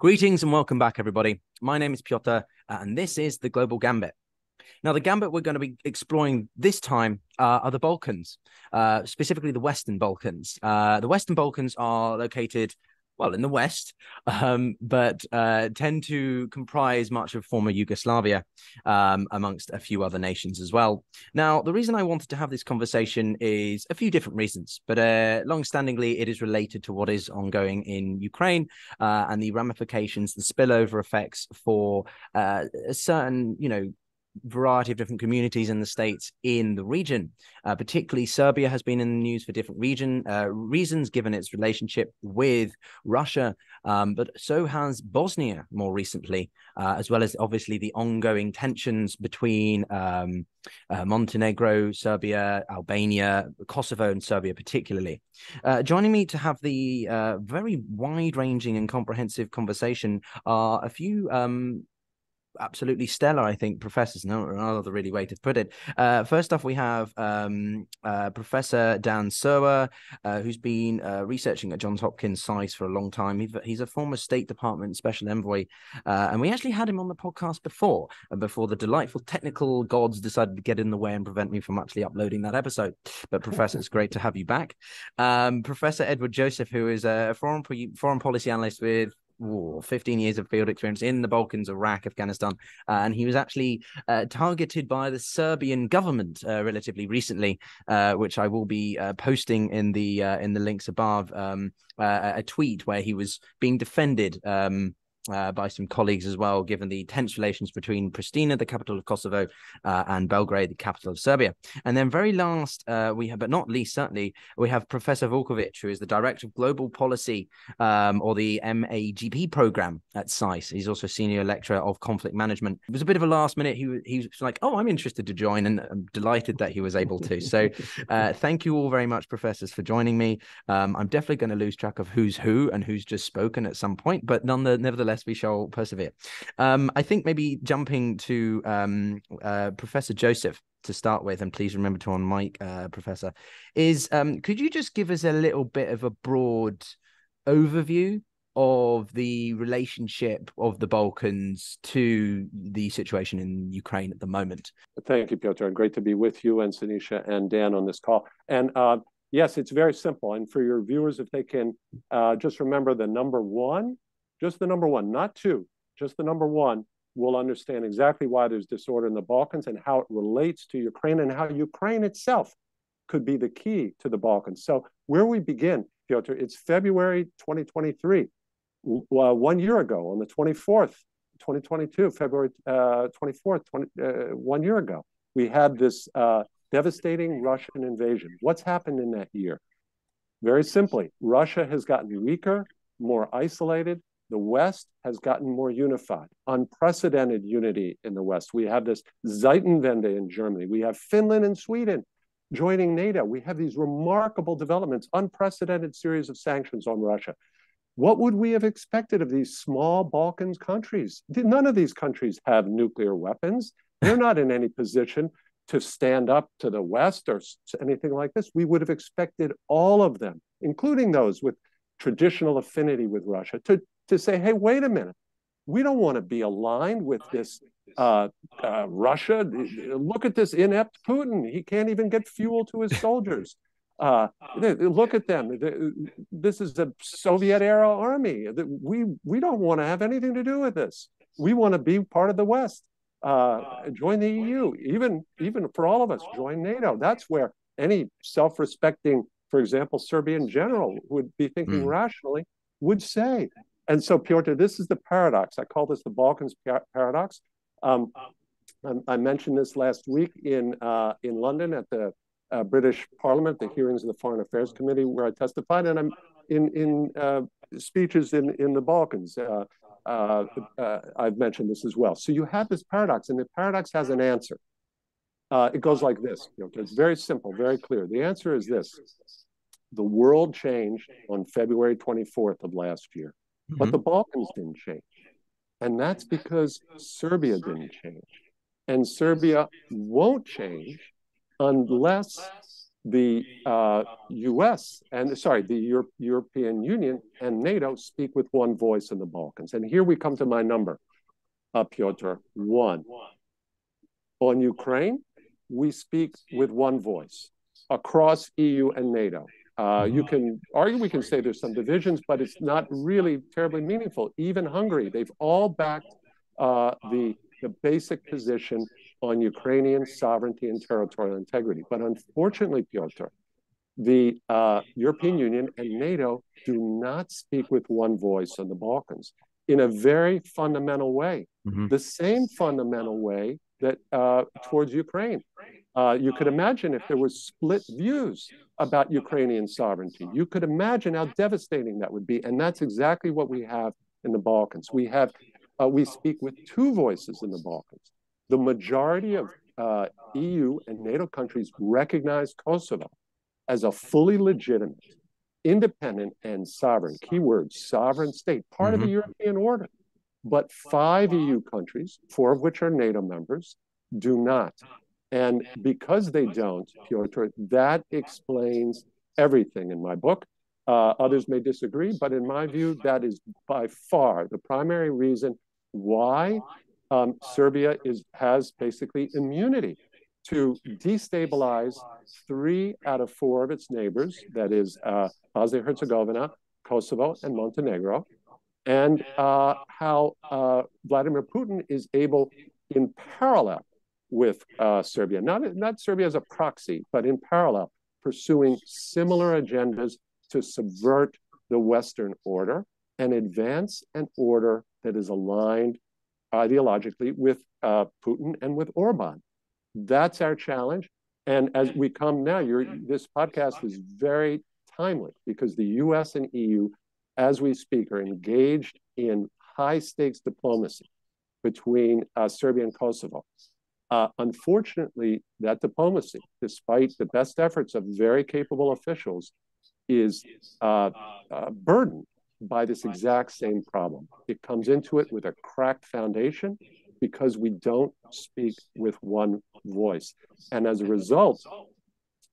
Greetings and welcome back, everybody. My name is Pyotr, uh, and this is the Global Gambit. Now, the gambit we're going to be exploring this time uh, are the Balkans, uh, specifically the Western Balkans. Uh, the Western Balkans are located well, in the West, um, but uh, tend to comprise much of former Yugoslavia, um, amongst a few other nations as well. Now, the reason I wanted to have this conversation is a few different reasons, but uh, long-standingly, it is related to what is ongoing in Ukraine uh, and the ramifications, the spillover effects for uh, a certain, you know, variety of different communities in the states in the region. Uh, particularly, Serbia has been in the news for different region uh, reasons, given its relationship with Russia. Um, but so has Bosnia more recently, uh, as well as obviously the ongoing tensions between um, uh, Montenegro, Serbia, Albania, Kosovo, and Serbia, particularly. Uh, joining me to have the uh, very wide-ranging and comprehensive conversation are a few um, absolutely stellar, I think, professors. No, another really way to put it. Uh, first off, we have um, uh, Professor Dan Serwer, uh, who's been uh, researching at Johns Hopkins SAIS for a long time. he's a former State Department special envoy, uh, and we actually had him on the podcast before, uh, before the delightful technical gods decided to get in the way and prevent me from actually uploading that episode. But Professor, it's great to have you back. Um, Professor Edward Joseph, who is a foreign foreign policy analyst with ooh, 15 years of field experience in the Balkans, Iraq, Afghanistan, uh, and he was actually uh, targeted by the Serbian government uh, relatively recently, uh, which I will be uh, posting in the uh, in the links above. Um, a tweet where he was being defended. Um, uh, by some colleagues as well, given the tense relations between Pristina, the capital of Kosovo, uh, and Belgrade, the capital of Serbia. And then, very last, uh, we have, but not least, certainly, we have Professor Vukovic, who is the director of global policy um, or the MAGP program at SAIS. He's also senior lecturer of conflict management. It was a bit of a last minute. He, he was like, "Oh, I'm interested to join," and I'm delighted that he was able to. So, uh, thank you all very much, professors, for joining me. Um, I'm definitely going to lose track of who's who and who's just spoken at some point, but none the, nevertheless nevertheless, we shall persevere. Um, I think maybe jumping to um, uh, Professor Joseph to start with, and please remember to on mic, uh, Professor, is um, could you just give us a little bit of a broad overview of the relationship of the Balkans to the situation in Ukraine at the moment. Thank you, Pyotr. Great to be with you and Siniša and Dan on this call. And uh, yes, it's very simple. And for your viewers, if they can uh, just remember the number one just the number one, not two, just the number one, will understand exactly why there's disorder in the Balkans and how it relates to Ukraine and how Ukraine itself could be the key to the Balkans. So where we begin, Pyotr, it's February 2023, uh, one year ago on the 24th, 2022, February uh, 24th, 20, uh, one year ago, we had this uh, devastating Russian invasion. What's happened in that year? Very simply, Russia has gotten weaker, more isolated, the West has gotten more unified, unprecedented unity in the West. We have this Zeitenwende in Germany. We have Finland and Sweden joining NATO. We have these remarkable developments, unprecedented series of sanctions on Russia. What would we have expected of these small Balkans countries? None of these countries have nuclear weapons. They're not in any position to stand up to the West or anything like this. We would have expected all of them, including those with traditional affinity with Russia, to to say, hey, wait a minute, we don't want to be aligned with this uh, uh, Russia. Look at this inept Putin. He can't even get fuel to his soldiers. Uh, look at them. This is a Soviet era army. We we don't want to have anything to do with this. We want to be part of the West. Uh, join the EU. Even even for all of us, join NATO. That's where any self-respecting, for example, Serbian general would be thinking mm. rationally would say, and so, Pyotr, this is the paradox. I call this the Balkans paradox. Um, I, I, mentioned this last week in uh, in London at the uh, British Parliament, the hearings of the Foreign Affairs Committee, where I testified, and I'm in in uh, speeches in in the Balkans. Uh, uh, uh, I've mentioned this as well. So you have this paradox, and the paradox has an answer. it goes like this. It's very simple, very clear. The answer is this: the world changed on February 24th of last year. But mm-hmm. the Balkans didn't change. And that's because Serbia didn't change. And Serbia won't change unless the uh, U.S. and sorry, the Euro European Union and NATO speak with one voice in the Balkans. And here we come to my number, uh, Pyotr, one. On Ukraine, we speak with one voice across EU and NATO. Uh, you can argue, we can say there's some divisions, but it's not really terribly meaningful. Even Hungary, they've all backed uh, the, the basic position on Ukrainian sovereignty and territorial integrity. But unfortunately, Pyotr, the uh, European Union and NATO do not speak with one voice on the Balkans in a very fundamental way, mm-hmm. the same fundamental way that uh, towards Ukraine. Uh, you could imagine if there was split views about Ukrainian sovereignty. You could imagine how devastating that would be, and that's exactly what we have in the Balkans. We have uh, we speak with two voices in the Balkans. The majority of uh, EU and NATO countries recognize Kosovo as a fully legitimate, independent, and sovereign, keyword, sovereign state, part mm-hmm. of the mm-hmm. European order. But five EU countries, four of which are NATO members, do not. And because they don't, Pyotr, that explains everything in my book. Uh, others may disagree, but in my view, that is by far the primary reason why um, Serbia is has basically immunity to destabilize three out of four of its neighbors, that is uh, Bosnia Herzegovina, Kosovo, and Montenegro, and uh, how uh, Vladimir Putin is able, in parallel with uh, Serbia, not, not Serbia as a proxy, but in parallel, pursuing similar agendas to subvert the Western order and advance an order that is aligned ideologically with uh, Putin and with Orban. That's our challenge. And as we come now, this podcast is very timely because the US and EU, as we speak, are engaged in high stakes diplomacy between uh, Serbia and Kosovo. Uh, unfortunately, that diplomacy, despite the best efforts of very capable officials, is uh, uh burdened by this exact same problem. It comes into it with a cracked foundation because we don't speak with one voice. And as a result,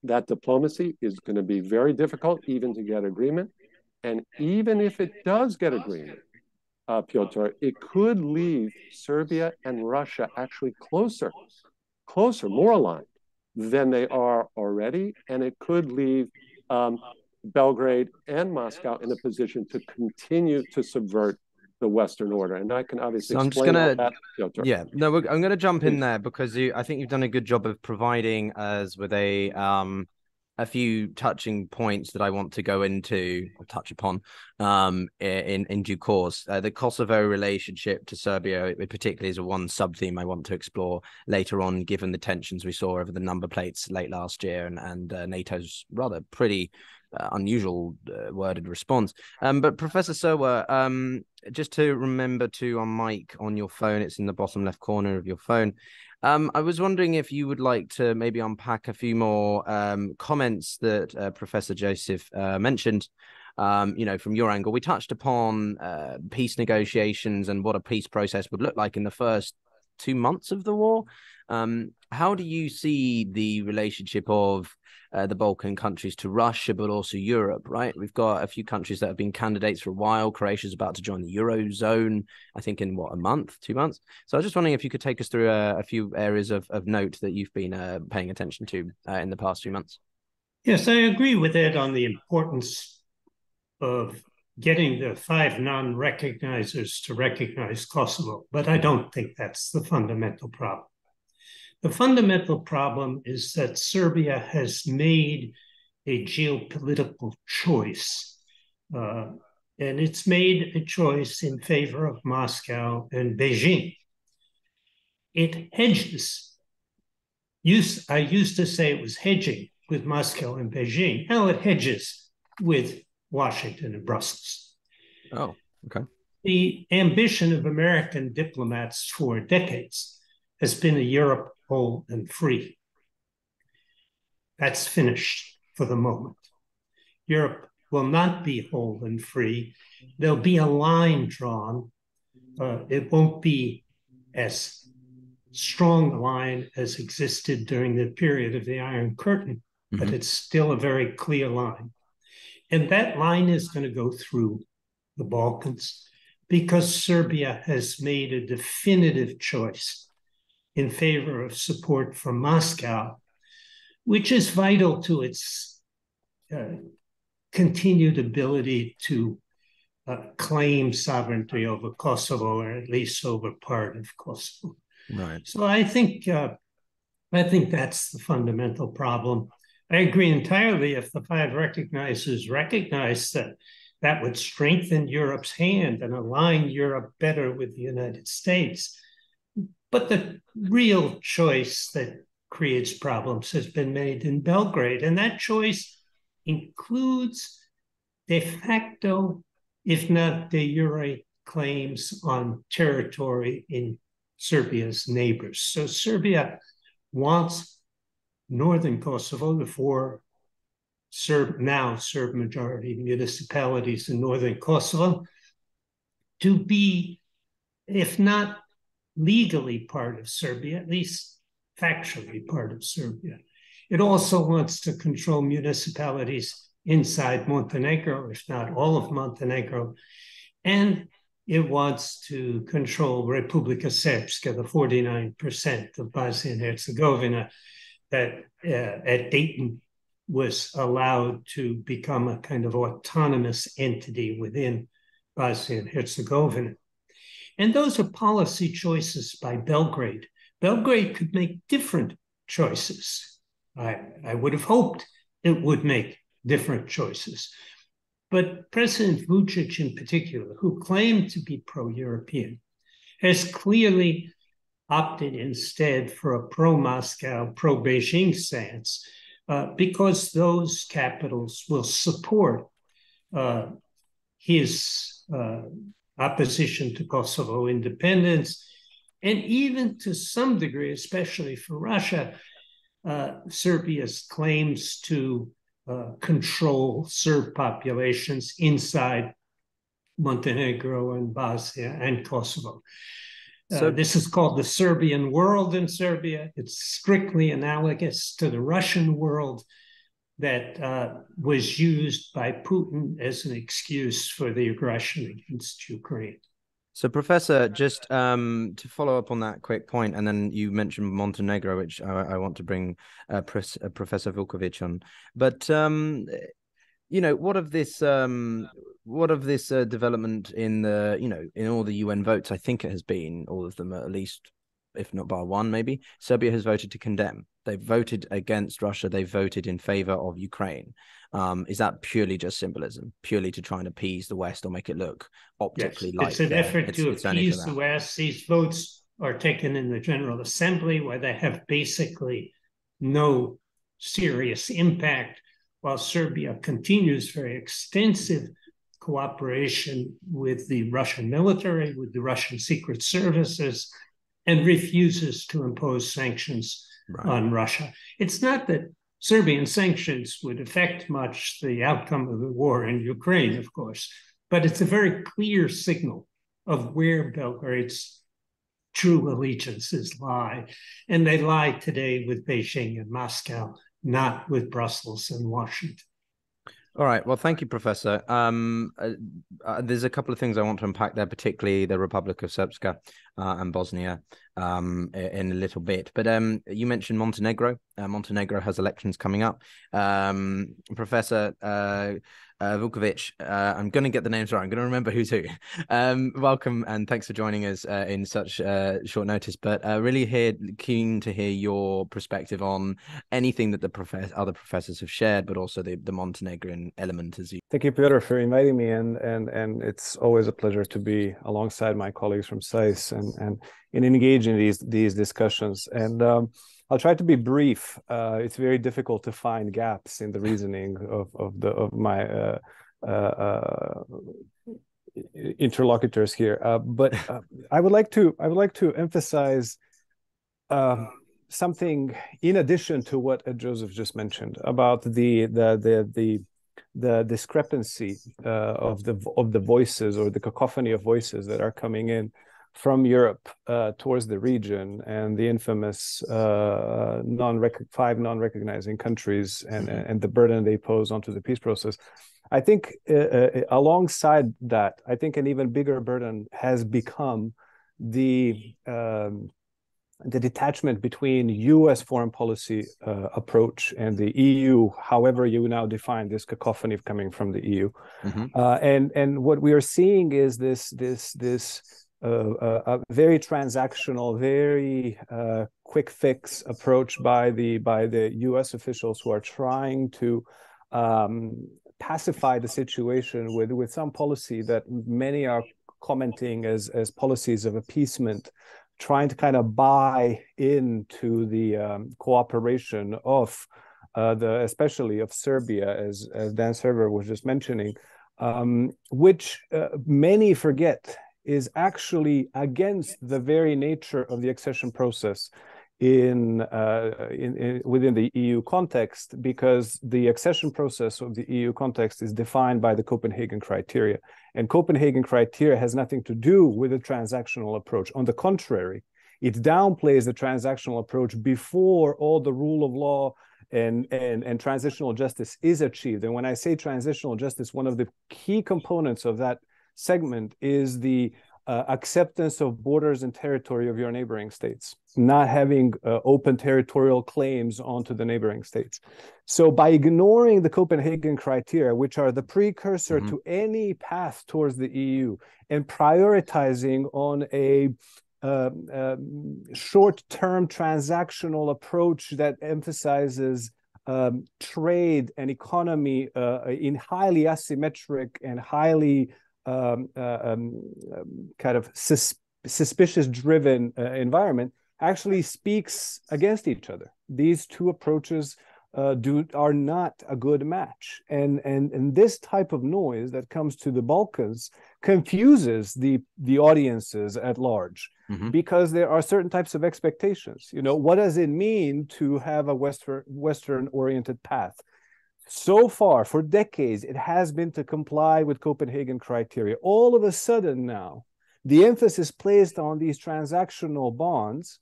that diplomacy is going to be very difficult even to get agreement. And even if it does get agreement, uh, Pyotr, it could leave Serbia and Russia actually closer, closer, more aligned than they are already. And it could leave um, Belgrade and Moscow in a position to continue to subvert the Western order. And I can obviously. So I'm just gonna, that, yeah, no, I'm going to jump in there because you, I think you've done a good job of providing us with a um a few touching points that I want to go into or touch upon um, in in due course. Uh, the Kosovo relationship to Serbia, particularly, is a one sub theme I want to explore later on, given the tensions we saw over the number plates late last year and and uh, NATO's rather pretty uh, unusual uh, worded response. Um, but Professor Serwer, um, just to remember to on mic on your phone, it's in the bottom left corner of your phone. Um, I was wondering if you would like to maybe unpack a few more um, comments that uh, Professor Joseph uh, mentioned. Um, you know, from your angle, we touched upon uh, peace negotiations and what a peace process would look like in the first two months of the war. Um, how do you see the relationship of uh, the Balkan countries to Russia, but also Europe, right? We've got a few countries that have been candidates for a while. Croatia's about to join the Eurozone, I think, in what, a month, two months? So I was just wondering if you could take us through a, a few areas of, of note that you've been uh, paying attention to uh, in the past few months. Yes, I agree with Ed on the importance of getting the five non recognizers to recognize Kosovo, but I don't think that's the fundamental problem. The fundamental problem is that Serbia has made a geopolitical choice. Uh, and it's made a choice in favor of Moscow and Beijing. It hedges. I used to say it was hedging with Moscow and Beijing. Now it hedges with Washington and Brussels. Oh, okay. The ambition of American diplomats for decades has been a Europe whole and free. That's finished for the moment. Europe will not be whole and free. There'll be a line drawn. Uh, it won't be as strong a line as existed during the period of the Iron Curtain, mm-hmm. but it's still a very clear line. And that line is going to go through the Balkans because Serbia has made a definitive choice in favor of support from Moscow, which is vital to its uh, continued ability to uh, claim sovereignty over Kosovo, or at least over part of Kosovo. Right. So I think uh, I think that's the fundamental problem. I agree entirely. If the five recognizes recognize that that would strengthen Europe's hand and align Europe better with the United States. But the real choice that creates problems has been made in Belgrade, and that choice includes de facto, if not de jure, claims on territory in Serbia's neighbors. So Serbia wants northern Kosovo, the four Serb now Serb majority municipalities in northern Kosovo to be, if not legally part of Serbia, at least factually part of Serbia. It also wants to control municipalities inside Montenegro, if not all of Montenegro. And it wants to control Republika Srpska, the 49% of Bosnia and Herzegovina that uh, at Dayton was allowed to become a kind of autonomous entity within Bosnia and Herzegovina. And those are policy choices by Belgrade. Belgrade could make different choices. I, I would have hoped it would make different choices. But President Vucic, in particular, who claimed to be pro European, has clearly opted instead for a pro Moscow, pro Beijing stance uh, because those capitals will support uh, his uh, opposition to Kosovo independence, and even to some degree, especially for Russia, uh, Serbia's claims to uh, control Serb populations inside Montenegro and Bosnia and Kosovo. So uh, this is called the Serbian world in Serbia. It's strictly analogous to the Russian world that uh, was used by Putin as an excuse for the aggression against Ukraine. So, Professor, just um, to follow up on that quick point, and then you mentioned Montenegro, which I, I want to bring uh, uh, Professor Vukovic on. But um, you know, what of this? Um, what of this uh, development in the you know in all the UN votes? I think it has been all of them at least, if not by one, maybe Serbia has voted to condemn. They've voted against Russia. They voted in favor of Ukraine. Um, is that purely just symbolism, purely to try and appease the West or make it look optically yes, like it's an effort it's, to it's appease the West? These votes are taken in the General Assembly, where they have basically no serious impact while Serbia continues very extensive cooperation with the Russian military, with the Russian secret services, and refuses to impose sanctions right. on Russia. It's not that Serbian sanctions would affect much the outcome of the war in Ukraine, of course, but it's a very clear signal of where Belgrade's true allegiances lie. And they lie today with Beijing and Moscow not with Brussels and Washington. All right. Well, thank you, Professor. Um, uh, uh, there's a couple of things I want to unpack there, particularly the Republic of Srpska uh, and Bosnia um, in a little bit. But um, you mentioned Montenegro. Uh, Montenegro has elections coming up. Um, Professor, uh, uh, Vukovic. Uh, I'm going to get the names right. I'm going to remember who's who. Welcome and thanks for joining us uh, in such uh, short notice. But really here, keen to hear your perspective on anything that the prof- other professors have shared, but also the, the Montenegrin element as you. Thank you, Peter, for inviting me, and and and it's always a pleasure to be alongside my colleagues from SAIS and and, and engage in these these discussions. And um, I'll try to be brief. Uh, it's very difficult to find gaps in the reasoning of, of the of my uh, uh, uh interlocutors here. Uh, but uh, I would like to I would like to emphasize um, something in addition to what Joseph just mentioned about the the the the the discrepancy of the of the voices or the cacophony of voices that are coming in from Europe uh, towards the region and the infamous uh, non five non-recognizing countries and mm-hmm. and the burden they pose onto the peace process. I think uh, uh, alongside that, I think an even bigger burden has become the um, the detachment between U.S. foreign policy uh, approach and the EU, however you now define this cacophony coming from the EU, mm-hmm. uh, and and what we are seeing is this this this a very transactional, very uh, quick fix approach by the by the U.S. officials who are trying to um, pacify the situation with with some policy that many are commenting as as policies of appeasement trying to kind of buy into the um, cooperation of uh, the especially of Serbia, as as Dan Serwer was just mentioning, um, which uh, many forget is actually against the very nature of the accession process in, uh, in, in, within the EU context because the accession process of the EU context is defined by the Copenhagen criteria. And Copenhagen criteria has nothing to do with a transactional approach. On the contrary, it downplays the transactional approach before all the rule of law and, and, and transitional justice is achieved. And when I say transitional justice, one of the key components of that segment is the uh, acceptance of borders and territory of your neighboring states, not having uh, open territorial claims onto the neighboring states. So, by ignoring the Copenhagen criteria, which are the precursor mm-hmm. to any path towards the EU, and prioritizing on a uh, um, short-term transactional approach that emphasizes um, trade and economy uh, in highly asymmetric and highly um, uh, um, um, kind of sus- suspicious driven uh, environment actually speaks against each other. These two approaches uh, do are not a good match, and and and this type of noise that comes to the Balkans confuses the the audiences at large mm-hmm. because there are certain types of expectations. You know, what does it mean to have a western western oriented path? So far for decades it has been to comply with copenhagen criteria. All of a sudden now the emphasis placed on these transactional bonds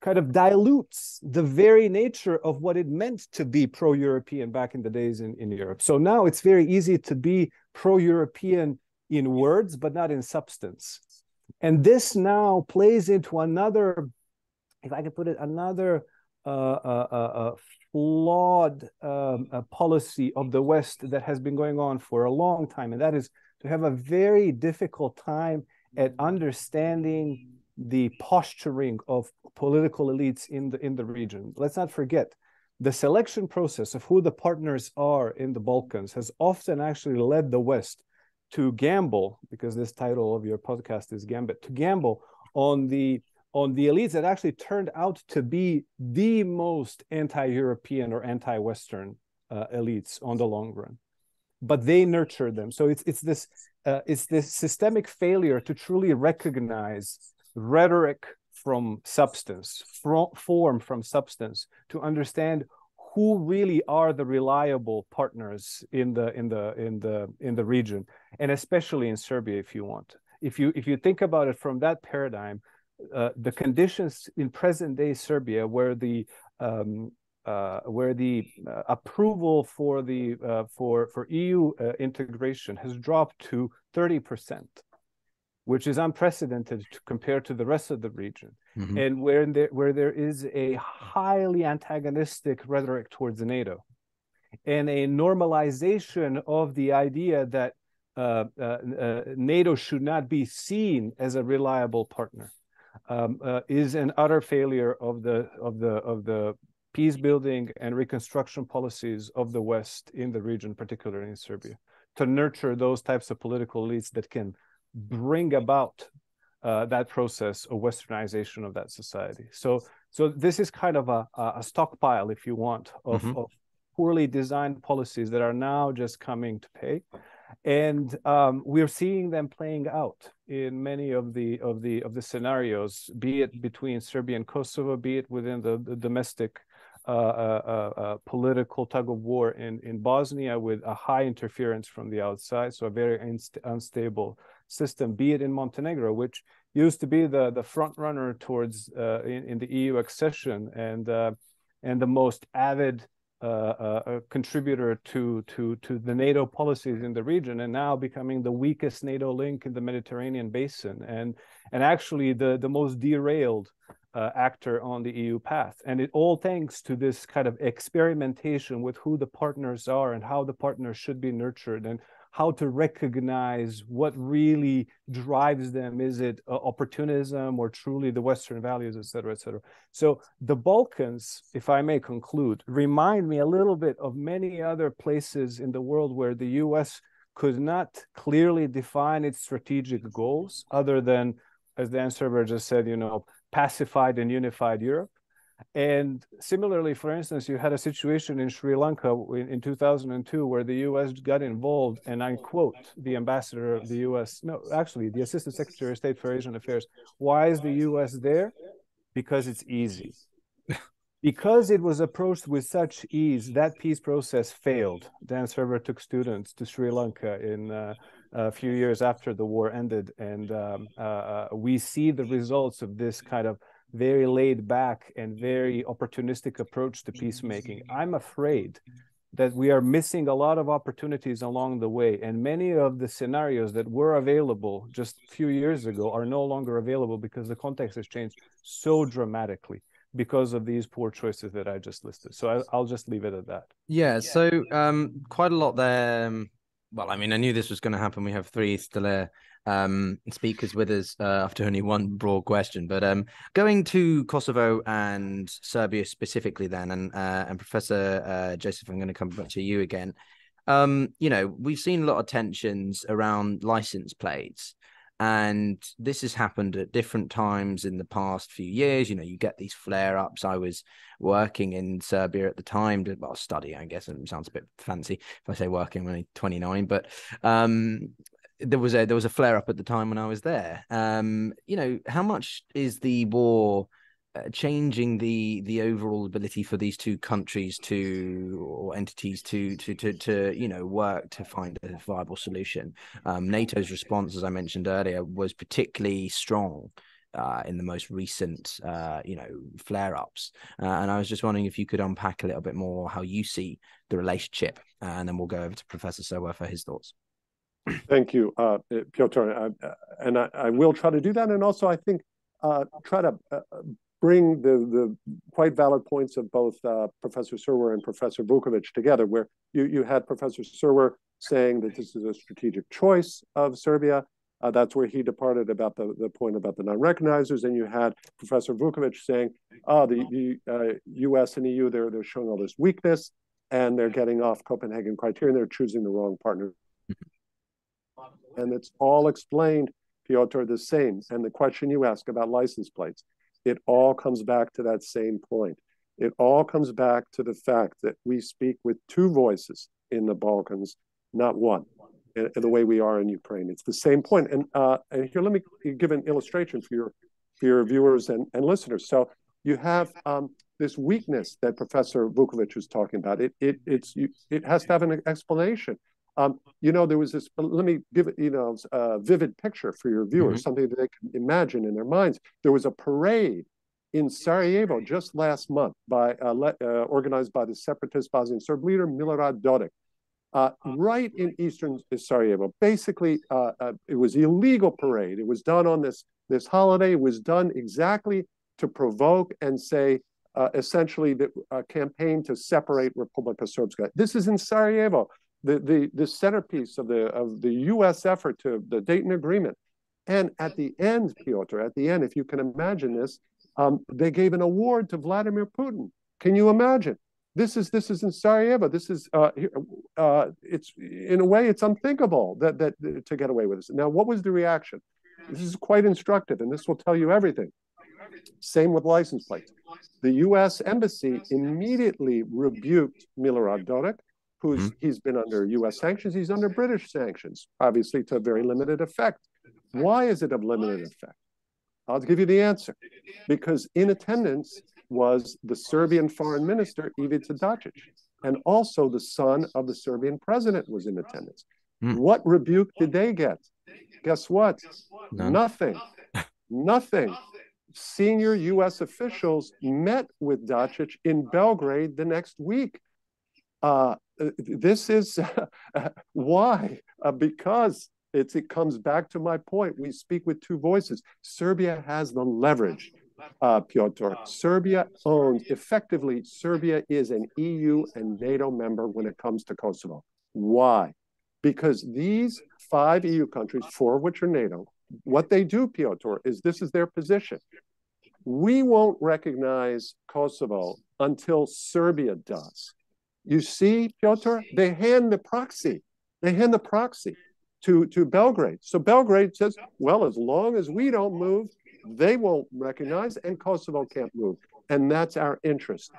kind of dilutes the very nature of what it meant to be pro-european back in the days in, in europe. So now it's very easy to be pro-european in words but not in substance. And this now plays into another if i could put it another uh, uh, uh, uh flawed um, policy of the West that has been going on for a long time, and that is to have a very difficult time at understanding the posturing of political elites in the in the region. Let's not forget the selection process of who the partners are in the Balkans has often actually led the West to gamble, because this title of your podcast is Gambit, to gamble on the on the elites that actually turned out to be the most anti-European or anti-Western uh, elites on the long run. But they nurtured them. So it's it's this uh, it's this systemic failure to truly recognize rhetoric from substance, from form from substance, to understand who really are the reliable partners in the in the in the in the region, and especially in Serbia, if you want. If you if you think about it from that paradigm, uh, the conditions in present day Serbia where the um, uh, where the uh, approval for the uh, for for EU uh, integration has dropped to 30%, which is unprecedented to compare to the rest of the region, mm-hmm. and where there where there is a highly antagonistic rhetoric towards NATO, and a normalization of the idea that NATO should not be seen as a reliable partner um, uh, is an utter failure of the of the of the peace building and reconstruction policies of the West in the region, particularly in Serbia, to nurture those types of political elites that can bring about uh, that process of westernization of that society. So, so this is kind of a, a stockpile, if you want, of, mm-hmm. of poorly designed policies that are now just coming to pay and um, we're seeing them playing out in many of the of the of the scenarios, be it between Serbia and Kosovo, be it within the, the domestic uh, uh, uh, uh, political tug of war in in Bosnia with a high interference from the outside, so a very inst- unstable system, be it in Montenegro, which used to be the the front runner towards uh, in, in, the EU accession and uh, and the most avid uh, contributor to to to the NATO policies in the region, and now becoming the weakest NATO link in the Mediterranean basin, and and actually the the most derailed uh, actor on the EU path. And it all thanks to this kind of experimentation with who the partners are and how the partners should be nurtured and how to recognize what really drives them. Is it uh, opportunism or truly the Western values, et cetera, et cetera? So the Balkans, if I may conclude, remind me a little bit of many other places in the world where the US could not clearly define its strategic goals other than, as Dan Serwer just said, you know, pacified and unified Europe. And similarly, for instance, you had a situation in Sri Lanka in, in 2002 where the US got involved, and I quote the ambassador of the US, no, actually, the Assistant Secretary of State for Asian Affairs. Why is the US there? Because it's easy. because it was approached with such ease, that peace process failed. Dan Serwer took students to Sri Lanka in uh, a few years after the war ended, and um, uh, uh, we see the results of this kind of very laid back and very opportunistic approach to peacemaking. I'm afraid that we are missing a lot of opportunities along the way, and many of the scenarios that were available just a few years ago are no longer available because the context has changed so dramatically because of these poor choices that I just listed. So I, will just leave it at that. Yeah. So um, quite a lot there. Um, well, I mean, I knew this was going to happen. We have three still um, speakers with us uh, after only one broad question. But um, going to Kosovo and Serbia specifically, then, and uh, and Professor uh, Joseph, I'm going to come back to you again. Um, you know, we've seen a lot of tensions around license plates. And this has happened at different times in the past few years. You know, you get these flare ups. I was working in Serbia at the time, to, well, study, I guess. It sounds a bit fancy if I say working, I'm only 29. But um, there was a there was a flare up at the time when I was there. Um, you know, how much is the war uh, changing the the overall ability for these two countries to or entities to to to to you know work to find a viable solution. Um, NATO's response, as I mentioned earlier, was particularly strong. Uh, in the most recent, uh, you know, flare-ups, uh, and I was just wondering if you could unpack a little bit more how you see the relationship, and then we'll go over to Professor Serwer for his thoughts. Thank you, uh, Pyotr, uh, and I, I, will try to do that, and also I think uh, try to bring the, the quite valid points of both uh, Professor Serwer and Professor Vukovic together, where you, you had Professor Serwer saying that this is a strategic choice of Serbia. Uh, that's where he departed about the, the point about the non-recognizers. And you had Professor Vukovic saying, oh, the, the uh, US and EU, they're, they're showing all this weakness and they're getting off Copenhagen criteria and they're choosing the wrong partner. And it's all explained, Pyotr, the same. And the question you ask about license plates, it all comes back to that same point. It all comes back to the fact that we speak with two voices in the Balkans, not one, in, the way we are in Ukraine. It's the same point. And, uh, and here, let me give an illustration for your, for your viewers and, and listeners. So you have um, this weakness that Professor Vukovic was talking about. It, it, it's, you, it has to have an explanation. Um, you know, there was this, let me give it, you know, a vivid picture for your viewers, mm-hmm. something that they can imagine in their minds. There was a parade in Sarajevo just last month by uh, le- uh, organized by the separatist Bosnian Serb leader Milorad Dodik, uh, right in eastern Sarajevo. Basically, uh, uh, it was illegal parade. It was done on this this holiday. It was done exactly to provoke and say uh, essentially the campaign to separate Republika Srpska. This is in Sarajevo the, the, the centerpiece of the, of the US effort to the Dayton Agreement. And at the end, Pyotr, at the end, if you can imagine this, um, they gave an award to Vladimir Putin. Can you imagine? This is this is in Sarajevo. This is uh, uh, it's in a way it's unthinkable that that to get away with this. Now, what was the reaction? This is quite instructive, and this will tell you everything. Same with license plates. The U.S. embassy immediately rebuked Milorad Dodik who's mm-hmm. he's been under U.S. sanctions. He's under British sanctions, obviously to a very limited effect. Why is it of limited effect? I'll give you the answer. Because in attendance was the Serbian foreign minister Ivica Dacic, and also the son of the Serbian president was in attendance. Mm. What rebuke did they get? Guess what? Nothing. Nothing. Senior U.S. officials met with Dacic in Belgrade the next week. Uh, this is why, uh, because it's, it comes back to my point. We speak with two voices. Serbia has the leverage, uh, Pyotr. Serbia owns, effectively, Serbia is an EU and NATO member when it comes to Kosovo. Why? Because these five EU countries, four of which are NATO, what they do, Pyotr, is this is their position. We won't recognize Kosovo until Serbia does. You see, Pyotr, they hand the proxy. They hand the proxy to, to Belgrade. So Belgrade says, well, as long as we don't move, they won't recognize, and Kosovo can't move. And that's our interest.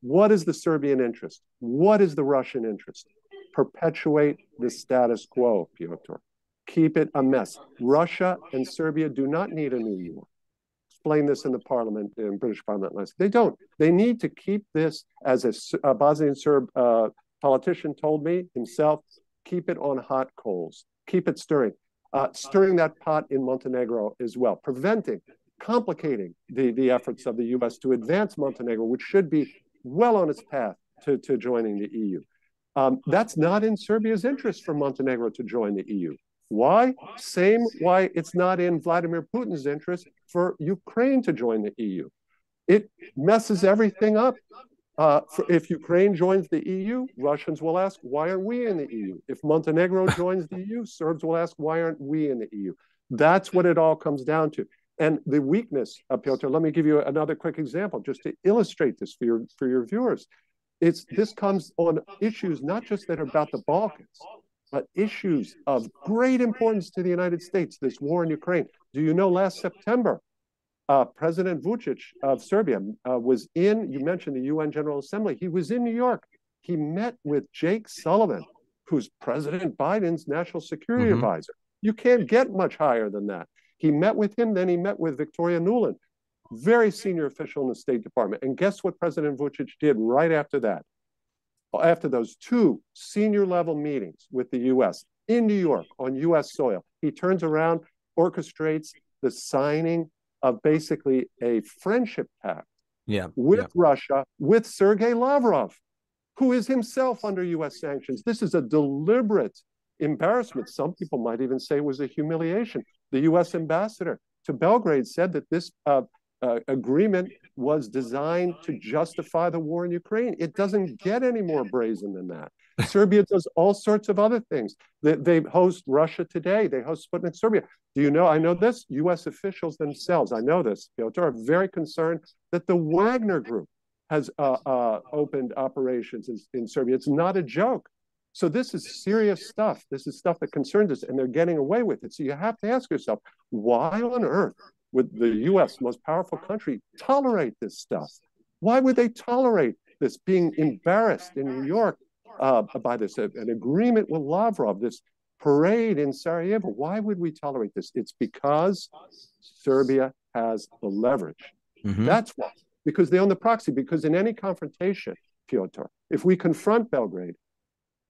What is the Serbian interest? What is the Russian interest? Perpetuate the status quo, Pyotr keep it a mess. Russia and Serbia do not need a new war. Explain this in the parliament, in British parliament last. They don't. They need to keep this, as a, a Bosnian Serb uh, politician told me himself, keep it on hot coals, keep it stirring, uh, stirring that pot in Montenegro as well, preventing, complicating the, the efforts of the U.S. to advance Montenegro, which should be well on its path to, to joining the EU. Um, that's not in Serbia's interest for Montenegro to join the EU. Why? Same why it's not in Vladimir Putin's interest for Ukraine to join the EU. It messes everything up. Uh, for, if Ukraine joins the EU, Russians will ask, why aren't we in the EU? If Montenegro joins the EU, Serbs will ask, why aren't we in the EU? That's what it all comes down to. And the weakness, uh, Pyotr, let me give you another quick example just to illustrate this for your, for your viewers. It's, this comes on issues not just that are about the Balkans, but issues of great importance to the United States, this war in Ukraine. Do you know last September, uh, President Vucic of Serbia uh, was in, you mentioned the UN General Assembly, he was in New York. He met with Jake Sullivan, who's President Biden's national security mm-hmm. advisor. You can't get much higher than that. He met with him, then he met with Victoria Nuland, very senior official in the State Department. And guess what President Vucic did right after that? After those two senior level meetings with the US in New York on US soil, he turns around, orchestrates the signing of basically a friendship pact yeah, with yeah. Russia, with Sergei Lavrov, who is himself under US sanctions. This is a deliberate embarrassment. Some people might even say it was a humiliation. The US ambassador to Belgrade said that this uh, uh, agreement was designed to justify the war in Ukraine. It doesn't get any more brazen than that. Serbia does all sorts of other things. They, they host Russia Today. They host Sputnik Serbia. Do you know? I know this. U.S. officials themselves, I know this, Pyotr, are very concerned that the Wagner Group has uh, uh, opened operations in, in Serbia. It's not a joke. So this is serious stuff. This is stuff that concerns us, and they're getting away with it. So you have to ask yourself, why on earth would the US, most powerful country, tolerate this stuff? Why would they tolerate this being embarrassed in New York uh, by this, uh, an agreement with Lavrov, this parade in Sarajevo? Why would we tolerate this? It's because Serbia has the leverage. Mm-hmm. That's why, because they own the proxy, because in any confrontation, Pyotr, if we confront Belgrade,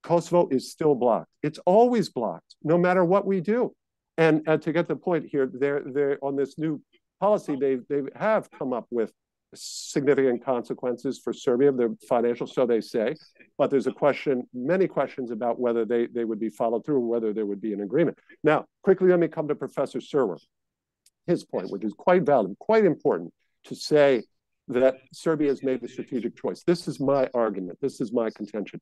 Kosovo is still blocked. It's always blocked, no matter what we do. And to get the point here, they're, they're on this new policy, they, they have come up with significant consequences for Serbia, the financial, so they say. But there's a question, many questions about whether they, they would be followed through and whether there would be an agreement. Now, quickly, let me come to Professor Serwer. His point, which is quite valid, quite important to say that Serbia has made the strategic choice. This is my argument. This is my contention.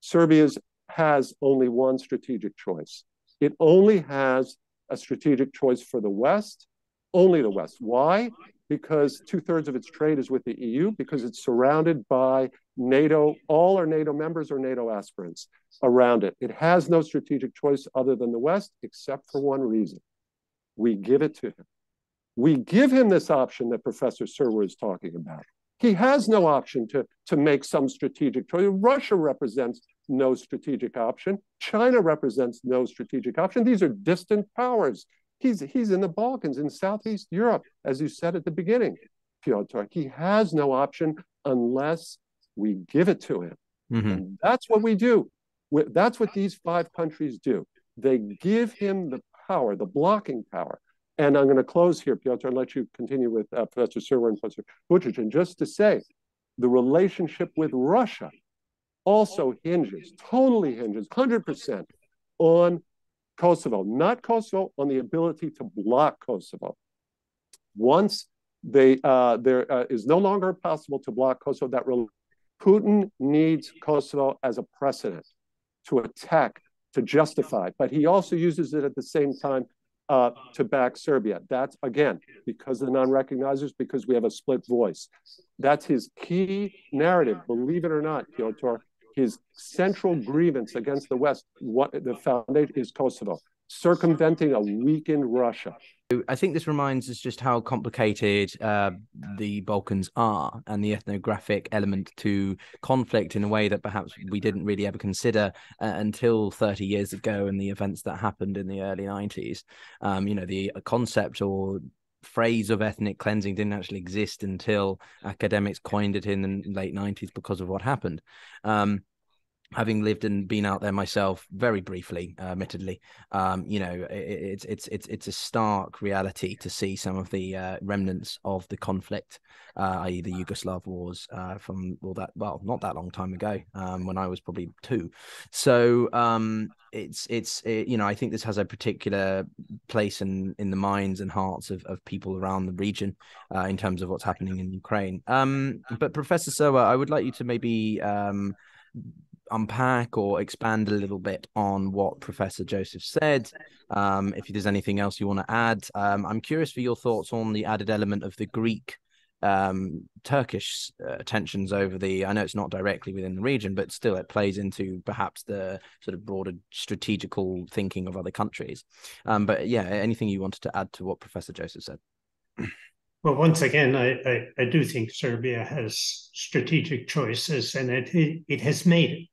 Serbia has only one strategic choice. It only has a strategic choice for the West, only the West. Why? Because two thirds of its trade is with the EU, because it's surrounded by NATO, all are NATO members or NATO aspirants around it. It has no strategic choice other than the West, except for one reason. We give it to him. We give him this option that Professor Serwer is talking about. He has no option to, to make some strategic choice. Russia represents no strategic option. China represents no strategic option. These are distant powers. He's, he's in the Balkans, in Southeast Europe, as you said at the beginning, Pyotr. He has no option unless we give it to him. Mm-hmm. And that's what we do. That's what these five countries do. They give him the power, the blocking power, And I'm going to close here, Pyotr, and let you continue with uh, Professor Serwer and Professor. And just to say, the relationship with Russia also hinges, totally hinges, 100% on Kosovo, not Kosovo, on the ability to block Kosovo. Once they uh, there uh, is no longer possible to block Kosovo, that Putin needs Kosovo as a precedent to attack, to justify, but he also uses it at the same time uh, to back Serbia. That's again because of the non-recognizers, because we have a split voice. That's his key narrative. Believe it or not, Pyotr, his central grievance against the West, what the foundation is Kosovo, circumventing a weakened Russia. I think this reminds us just how complicated uh, the Balkans are and the ethnographic element to conflict in a way that perhaps we didn't really ever consider uh, until 30 years ago and the events that happened in the early 90s. Um, you know, the concept or phrase of ethnic cleansing didn't actually exist until academics coined it in the late 90s because of what happened. Um, having lived and been out there myself very briefly uh, admittedly um, you know it, it's it's it's it's a stark reality to see some of the uh, remnants of the conflict uh, i.e the yugoslav wars uh, from all that well not that long time ago um, when i was probably two. So um, it's it's it, you know i think this has a particular place in in the minds and hearts of, of people around the region uh, in terms of what's happening in ukraine. Um, but professor Serwer i would like you to maybe um, unpack or expand a little bit on what Professor Joseph said. Um, if there's anything else you want to add, um, I'm curious for your thoughts on the added element of the Greek um, Turkish uh, tensions over the. I know it's not directly within the region, but still it plays into perhaps the sort of broader strategical thinking of other countries. Um, but yeah, anything you wanted to add to what Professor Joseph said? Well, once again, I, I, I, do think Serbia has strategic choices and it, it, it has made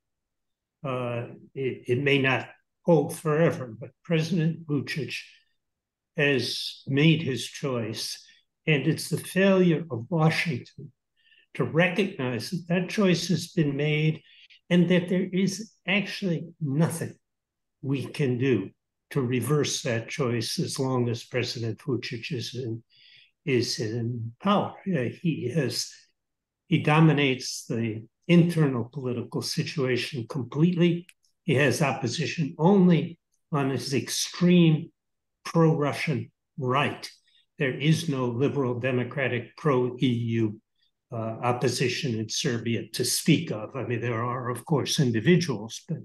uh, it, it, may not hold forever, but President Vucic has made his choice, and it's the failure of Washington to recognize that that choice has been made and that there is actually nothing we can do to reverse that choice as long as President Vucic is in, is in power. Uh, he has he dominates the internal political situation completely. He has opposition only on his extreme pro Russian right. There is no liberal, democratic, pro EU uh, opposition in Serbia to speak of. I mean, there are, of course, individuals, but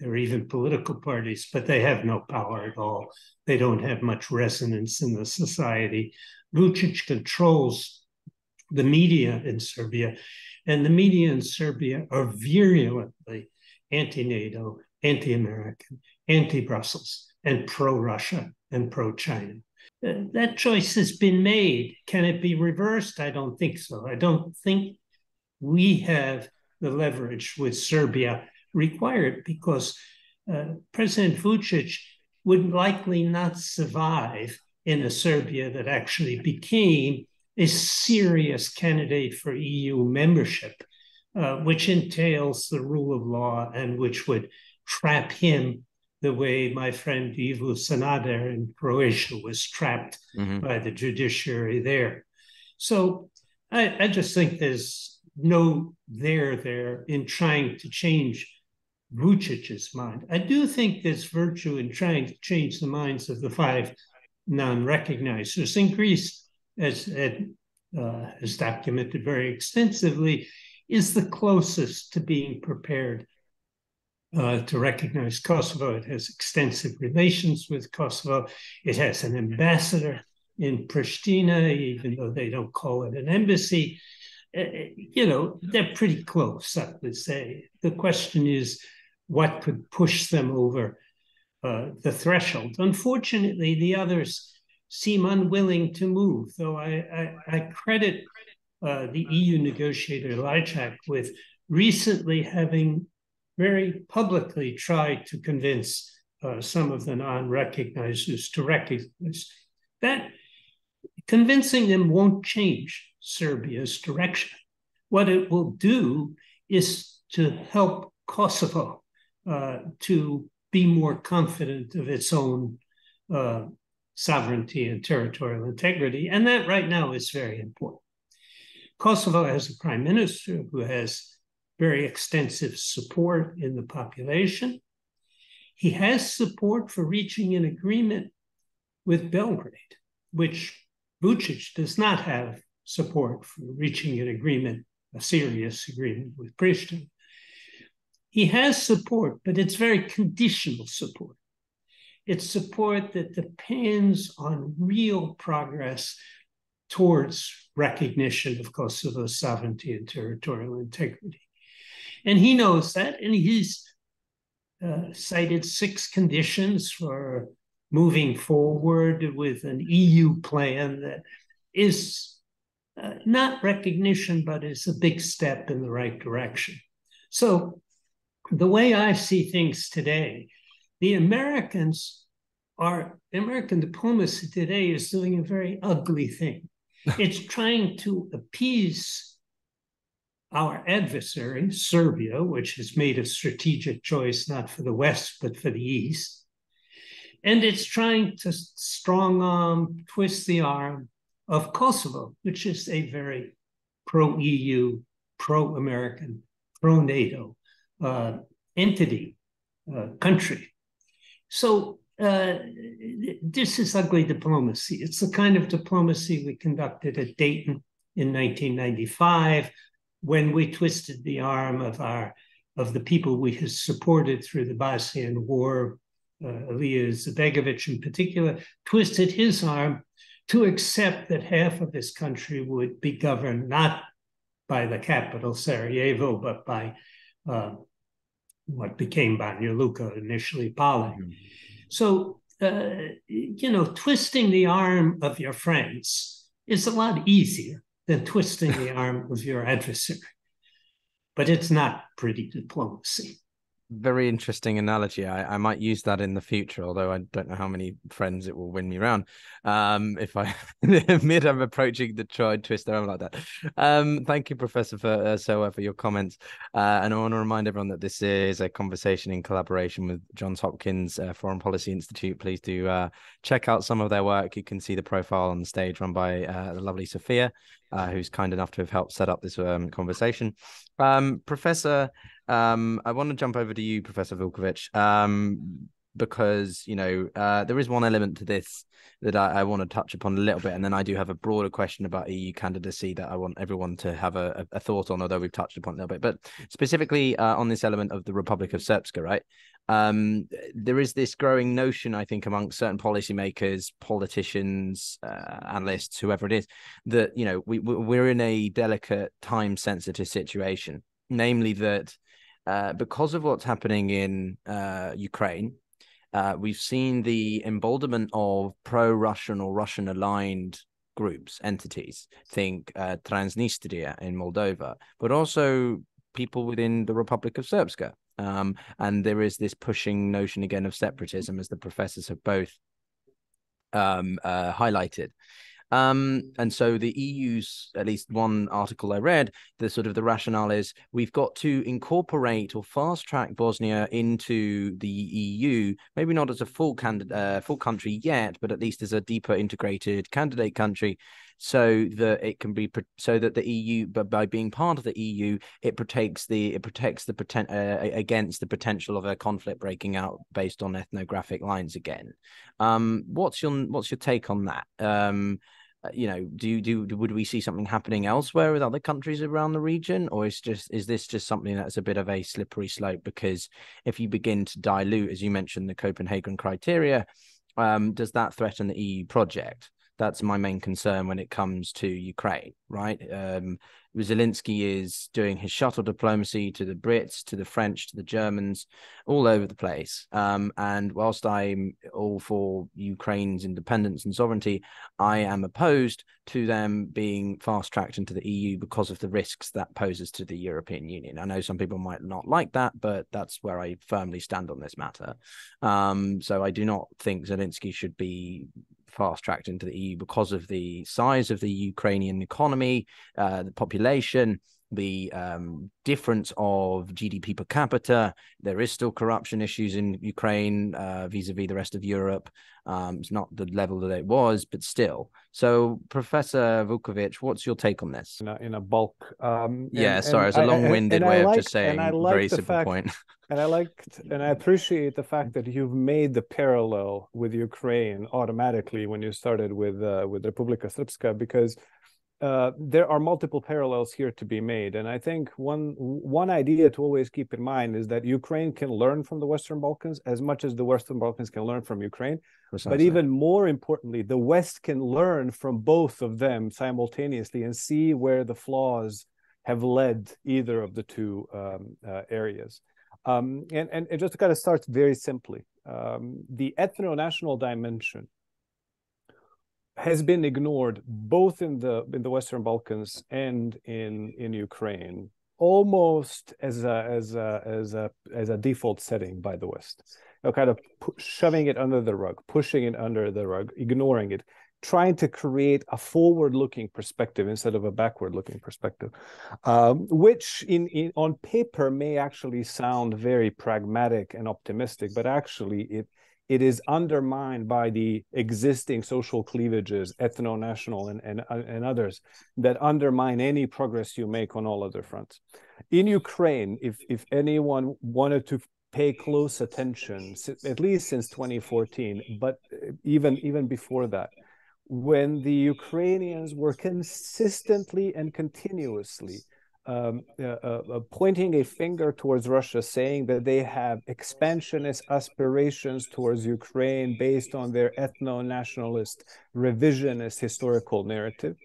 there are even political parties, but they have no power at all. They don't have much resonance in the society. Vucic controls the media in Serbia and the media in Serbia are virulently anti NATO, anti American, anti Brussels, and pro Russia and pro China. Uh, that choice has been made. Can it be reversed? I don't think so. I don't think we have the leverage with Serbia required because uh, President Vucic would likely not survive in a Serbia that actually became a serious candidate for EU membership, uh, which entails the rule of law and which would trap him the way my friend Ivo Sanader in Croatia was trapped mm-hmm. by the judiciary there. So I, I just think there's no there there in trying to change Vucic's mind. I do think there's virtue in trying to change the minds of the five non-recognizers. In Greece, as Ed uh, has documented very extensively, is the closest to being prepared uh, to recognize Kosovo. It has extensive relations with Kosovo. It has an ambassador in Pristina, even though they don't call it an embassy. Uh, you know, they're pretty close, I would say. The question is what could push them over uh, the threshold. Unfortunately, the others seem unwilling to move, though I, I, I credit uh, the EU negotiator Lajčák with recently having very publicly tried to convince uh, some of the non-recognizers to recognize that convincing them won't change Serbia's direction. What it will do is to help Kosovo uh, to be more confident of its own uh, sovereignty and territorial integrity. And that right now is very important. Kosovo has a prime minister who has very extensive support in the population. He has support for reaching an agreement with Belgrade, which Vucic does not have support for reaching an agreement, a serious agreement with Pristina. He has support, but it's very conditional support. It's support that depends on real progress towards recognition of Kosovo's sovereignty and territorial integrity. And he knows that, and he's uh, cited six conditions for moving forward with an EU plan that is uh, not recognition, but is a big step in the right direction. So, the way I see things today the Americans are, American diplomacy today is doing a very ugly thing. it's trying to appease our adversary, Serbia, which has made a strategic choice not for the West, but for the East. And it's trying to strong arm, twist the arm of Kosovo, which is a very pro EU, pro American, pro NATO uh, entity, uh, country. So uh, this is ugly diplomacy. It's the kind of diplomacy we conducted at Dayton in 1995 when we twisted the arm of our of the people we had supported through the Bosnian War, uh, Alija Izetbegovic in particular, twisted his arm to accept that half of his country would be governed not by the capital Sarajevo, but by uh, what became Banja Luka, initially Pale. Mm-hmm. So, uh, you know, twisting the arm of your friends is a lot easier than twisting the arm of your adversary. But it's not pretty diplomacy very interesting analogy. I, I might use that in the future, although I don't know how many friends it will win me around. Um, if I admit I'm approaching the try and twist arm like that. Um, thank you, Professor for uh, Serwer, for your comments. Uh, and I want to remind everyone that this is a conversation in collaboration with Johns Hopkins uh, Foreign Policy Institute. Please do uh, check out some of their work. You can see the profile on the stage run by uh, the lovely Sophia, uh, who's kind enough to have helped set up this um, conversation. Um, Professor um, I want to jump over to you, Professor Vuković, um, because you know uh, there is one element to this that I, I, want to touch upon a little bit, and then I do have a broader question about EU candidacy that I want everyone to have a, a thought on, although we've touched upon a little bit. But specifically uh, on this element of the Republic of Srpska, right? Um, there is this growing notion, I think, amongst certain policymakers, politicians, uh, analysts, whoever it is, that you know we we're in a delicate, time-sensitive situation, namely that uh, because of what's happening in uh, Ukraine, uh, we've seen the emboldenment of pro-Russian or Russian-aligned groups, entities. Think uh, Transnistria in Moldova, but also people within the Republic of Srpska. Um, and there is this pushing notion again of separatism, as the professors have both um, uh, highlighted. Um, and so the EU's, at least one article I read, the sort of the rationale is we've got to incorporate or fast track Bosnia into the EU, maybe not as a full candidate, uh, full country yet, but at least as a deeper integrated candidate country, so that it can be so that the EU, but by being part of the EU, it protects the it protects the potent uh, against the potential of a conflict breaking out based on ethnographic lines again. Um, what's your what's your take on that? Um, you know, do you do would we see something happening elsewhere with other countries around the region, or is just is this just something that's a bit of a slippery slope? Because if you begin to dilute, as you mentioned, the Copenhagen criteria, um, does that threaten the EU project? That's my main concern when it comes to Ukraine, right? Um, Zelensky is doing his shuttle diplomacy to the Brits, to the French, to the Germans, all over the place. Um, and whilst I'm all for Ukraine's independence and sovereignty, I am opposed to them being fast tracked into the EU because of the risks that poses to the European Union. I know some people might not like that, but that's where I firmly stand on this matter. Um, so I do not think Zelensky should be fast tracked into the EU because of the size of the Ukrainian economy, uh, the population, the um, difference of GDP per capita. There is still corruption issues in Ukraine uh, vis-a-vis the rest of Europe. Um, it's not the level that it was, but still. So, Professor Vukovic, what's your take on this? In a, in a bulk. Um, yeah, and, sorry, it's a long-winded way of just saying a very simple fact, point. and I liked, and I appreciate the fact that you've made the parallel with Ukraine automatically when you started with uh, with Republika Srpska, because uh, there are multiple parallels here to be made, and I think one one idea to always keep in mind is that Ukraine can learn from the Western Balkans as much as the Western Balkans can learn from Ukraine. Precisely. But even more importantly, the West can learn from both of them simultaneously and see where the flaws have led either of the two um, uh, areas. Um, and, and it just kind of starts very simply. Um, the ethno-national dimension has been ignored both in the in the Western Balkans and in in Ukraine, almost as a as a as a as a default setting by the West, you know, kind of pu- shoving it under the rug, pushing it under the rug, ignoring it, trying to create a forward-looking perspective instead of a backward-looking perspective, um, which in, in on paper may actually sound very pragmatic and optimistic, but actually it it is undermined by the existing social cleavages, ethno-national and, and, uh, and others that undermine any progress you make on all other fronts. In Ukraine, if, if anyone wanted to pay close attention, at least since 2014, but uh, even, even before that, when the Ukrainians were consistently and continuously um, uh, uh, pointing a finger towards Russia, saying that they have expansionist aspirations towards Ukraine based on their ethno nationalist, revisionist historical narrative.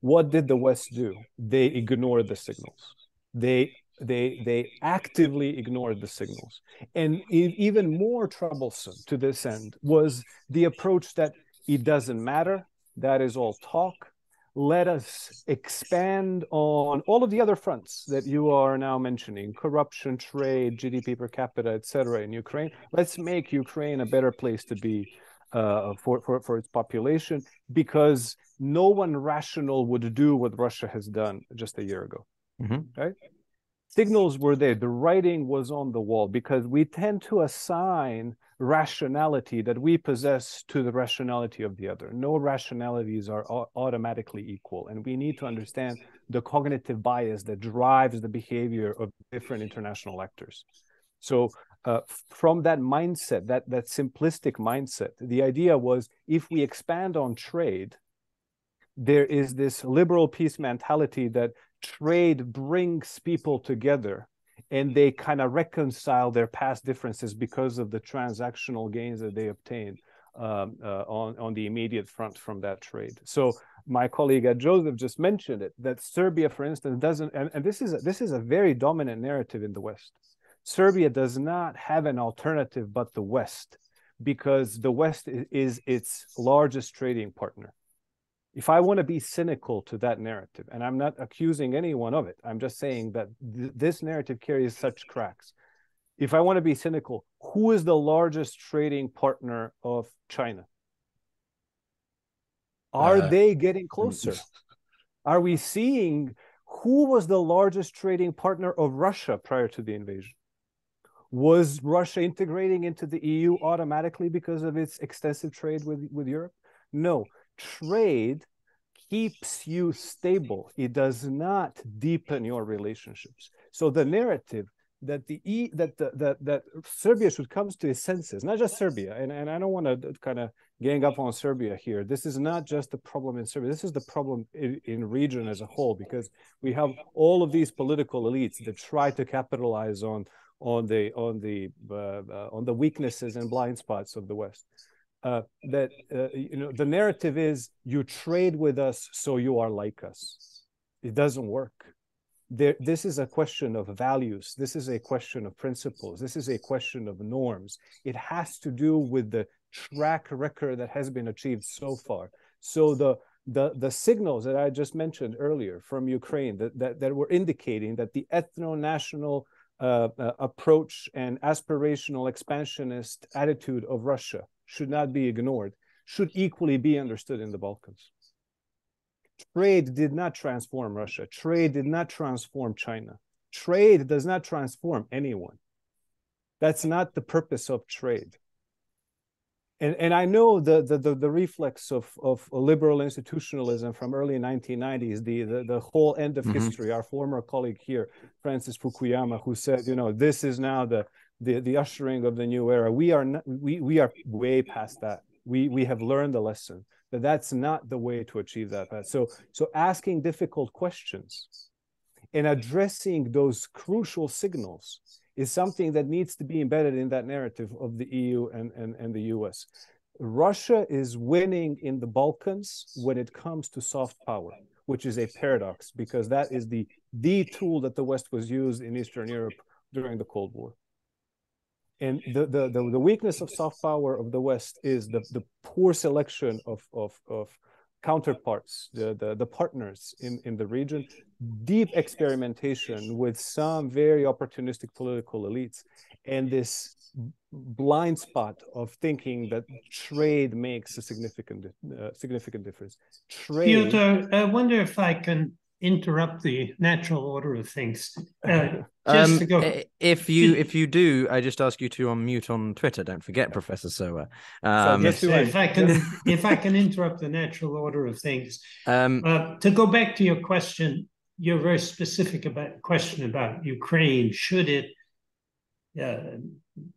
What did the West do? They ignored the signals. They they they actively ignored the signals and even more troublesome to this end was the approach that it doesn't matter that is all talk let us expand on all of the other fronts that you are now mentioning corruption trade gdp per capita etc in ukraine. Let's make ukraine a better place to be uh, for, for, for its population because no one rational would do what russia has done just a year ago. Mm-hmm. right? Signals were there. The writing was on the wall because we tend to assign rationality that we possess to the rationality of the other. No rationalities are automatically equal. And we need to understand the cognitive bias that drives the behavior of different international actors. So, uh, from that mindset, that, that simplistic mindset, the idea was if we expand on trade, there is this liberal peace mentality that trade brings people together and they kind of reconcile their past differences because of the transactional gains that they obtain um, uh, on on the immediate front from that trade. So my colleague uh, Joseph just mentioned it that Serbia, for instance, doesn't, and, and this is a, this is a very dominant narrative in the West. Serbia does not have an alternative but the West because the West is its largest trading partner if I want to be cynical to that narrative, and I'm not accusing anyone of it, I'm just saying that th- this narrative carries such cracks. If I want to be cynical, who is the largest trading partner of China? Are uh, they getting closer? Are we seeing who was the largest trading partner of Russia prior to the invasion? Was Russia integrating into the EU automatically because of its extensive trade with, with Europe? No trade keeps you stable. It does not deepen your relationships. So the narrative that the e that the, that that Serbia should come to its senses, not just Serbia, and, and I don't want to kind of gang up on Serbia here. This is not just the problem in Serbia. This is the problem in, in region as a whole because we have all of these political elites that try to capitalize on on the on the uh, uh, on the weaknesses and blind spots of the West uh, that uh, you know the narrative is you trade with us so you are like us. It doesn't work. There, this is a question of values. This is a question of principles. This is a question of norms. It has to do with the track record that has been achieved so far. So the the the signals that i just mentioned earlier from ukraine that that, that were indicating that the ethno-national uh, uh, approach and aspirational expansionist attitude of russia should not be ignored, should equally be understood in the Balkans. Trade did not transform Russia. Trade did not transform China. Trade does not transform anyone. That's not the purpose of trade. And, and I know the, the, the, the reflex of, of liberal institutionalism from early 1990s, the, the, the whole end of mm-hmm. history. Our former colleague here, Francis Fukuyama, who said, you know, this is now the, the, the ushering of the new era. We are not, we, we are way past that. We, we have learned the lesson that that's not the way to achieve that. So, so asking difficult questions and addressing those crucial signals is something that needs to be embedded in that narrative of the EU and, and, and the US. Russia is winning in the Balkans when it comes to soft power, which is a paradox because that is the, the tool that the West was used in Eastern Europe during the Cold War. And the, the, the, the weakness of soft power of the West is the, the poor selection of, of, of counterparts, the, the, the, partners in, in the region, deep experimentation with some very opportunistic political elites, and this blind spot of thinking that trade makes a significant uh, significant difference. Trade. Piotr, I wonder if I can interrupt the natural order of things. Uh, um, go... If you if you do, I just ask you to unmute on Twitter. Don't forget, Professor Serwer. Um, so if I can if I can interrupt the natural order of things, um, uh, to go back to your question, your very specific about question about Ukraine. Should it uh,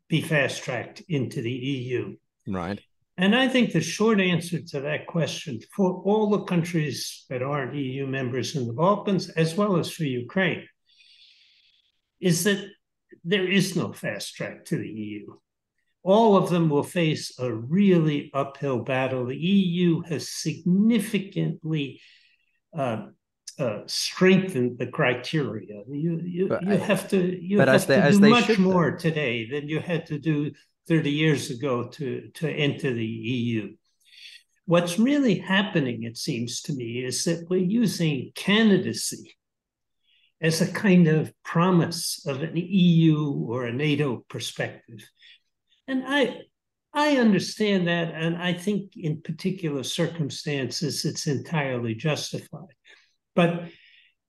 be fast tracked into the EU? Right. And I think the short answer to that question for all the countries that aren't EU members in the Balkans, as well as for Ukraine, is that there is no fast track to the EU. All of them will face a really uphill battle. The EU has significantly uh, uh, strengthened the criteria. You you, you have to you have they, to do much more today than you had to do 30 years ago to, to enter the EU. What's really happening, it seems to me, is that we're using candidacy as a kind of promise of an EU or a NATO perspective. And I, I understand that, and I think in particular circumstances it's entirely justified. But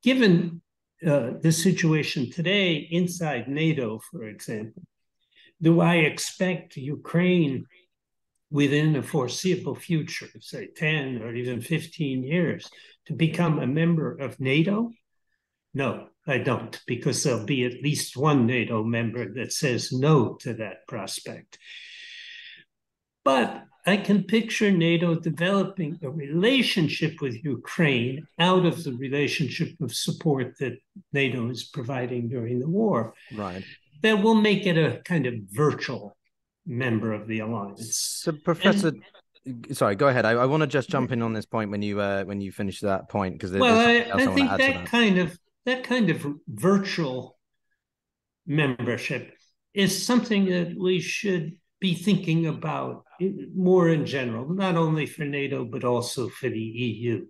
given uh, the situation today inside NATO, for example, do I expect Ukraine within a foreseeable future, say 10 or even 15 years, to become a member of NATO? No, I don't, because there'll be at least one NATO member that says no to that prospect. But I can picture NATO developing a relationship with Ukraine out of the relationship of support that NATO is providing during the war. Right that will make it a kind of virtual member of the alliance. So, Professor. And, sorry, go ahead. I, I, want to just jump in on this point when you uh, when you finish that point because well, I, I, think that, that kind of that kind of virtual membership is something that we should be thinking about more in general, not only for NATO but also for the EU.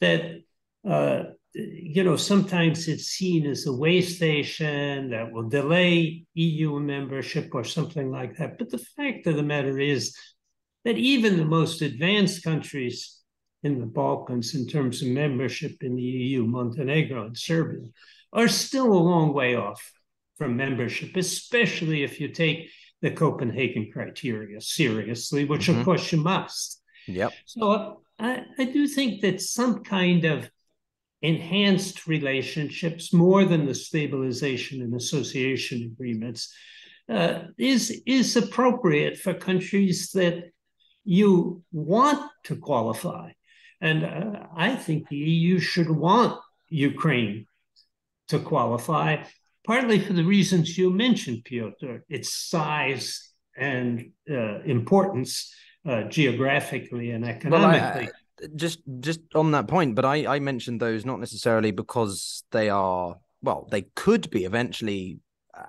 That uh, you know, sometimes it's seen as a way station that will delay EU membership or something like that. But the fact of the matter is that even the most advanced countries in the Balkans, in terms of membership in the EU, Montenegro and Serbia, are still a long way off from membership, especially if you take the Copenhagen criteria seriously, which mm-hmm. of course you must. Yep. So I, I do think that some kind of enhanced relationships more than the stabilization and association agreements uh, is is appropriate for countries that you want to qualify. And uh, i think the eu should want ukraine to qualify partly for the reasons you mentioned piotr its size and uh, importance uh, geographically and economically well, I, just just on that point, but I I mentioned those not necessarily because they are well, they could be eventually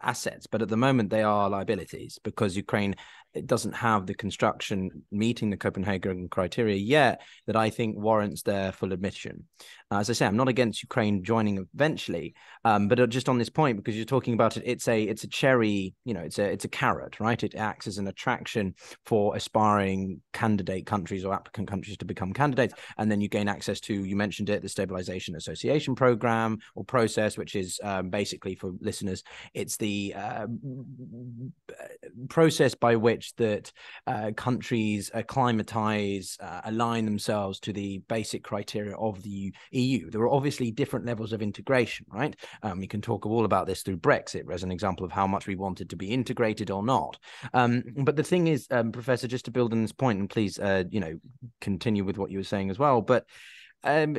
assets, but at the moment they are liabilities because Ukraine it doesn't have the construction meeting the Copenhagen criteria yet that I think warrants their full admission. Uh, as I say, I'm not against Ukraine joining eventually, um, but uh, just on this point because you're talking about it, it's a it's a cherry, you know, it's a it's a carrot, right? It acts as an attraction for aspiring candidate countries or applicant countries to become candidates, and then you gain access to you mentioned it, the Stabilization Association Program or process, which is um, basically for listeners, it's the uh, process by which that uh, countries acclimatize, uh, align themselves to the basic criteria of the EU. There are obviously different levels of integration, right? Um, we can talk all about this through Brexit as an example of how much we wanted to be integrated or not. Um, but the thing is, um, Professor, just to build on this point, and please, uh, you know, continue with what you were saying as well, but um,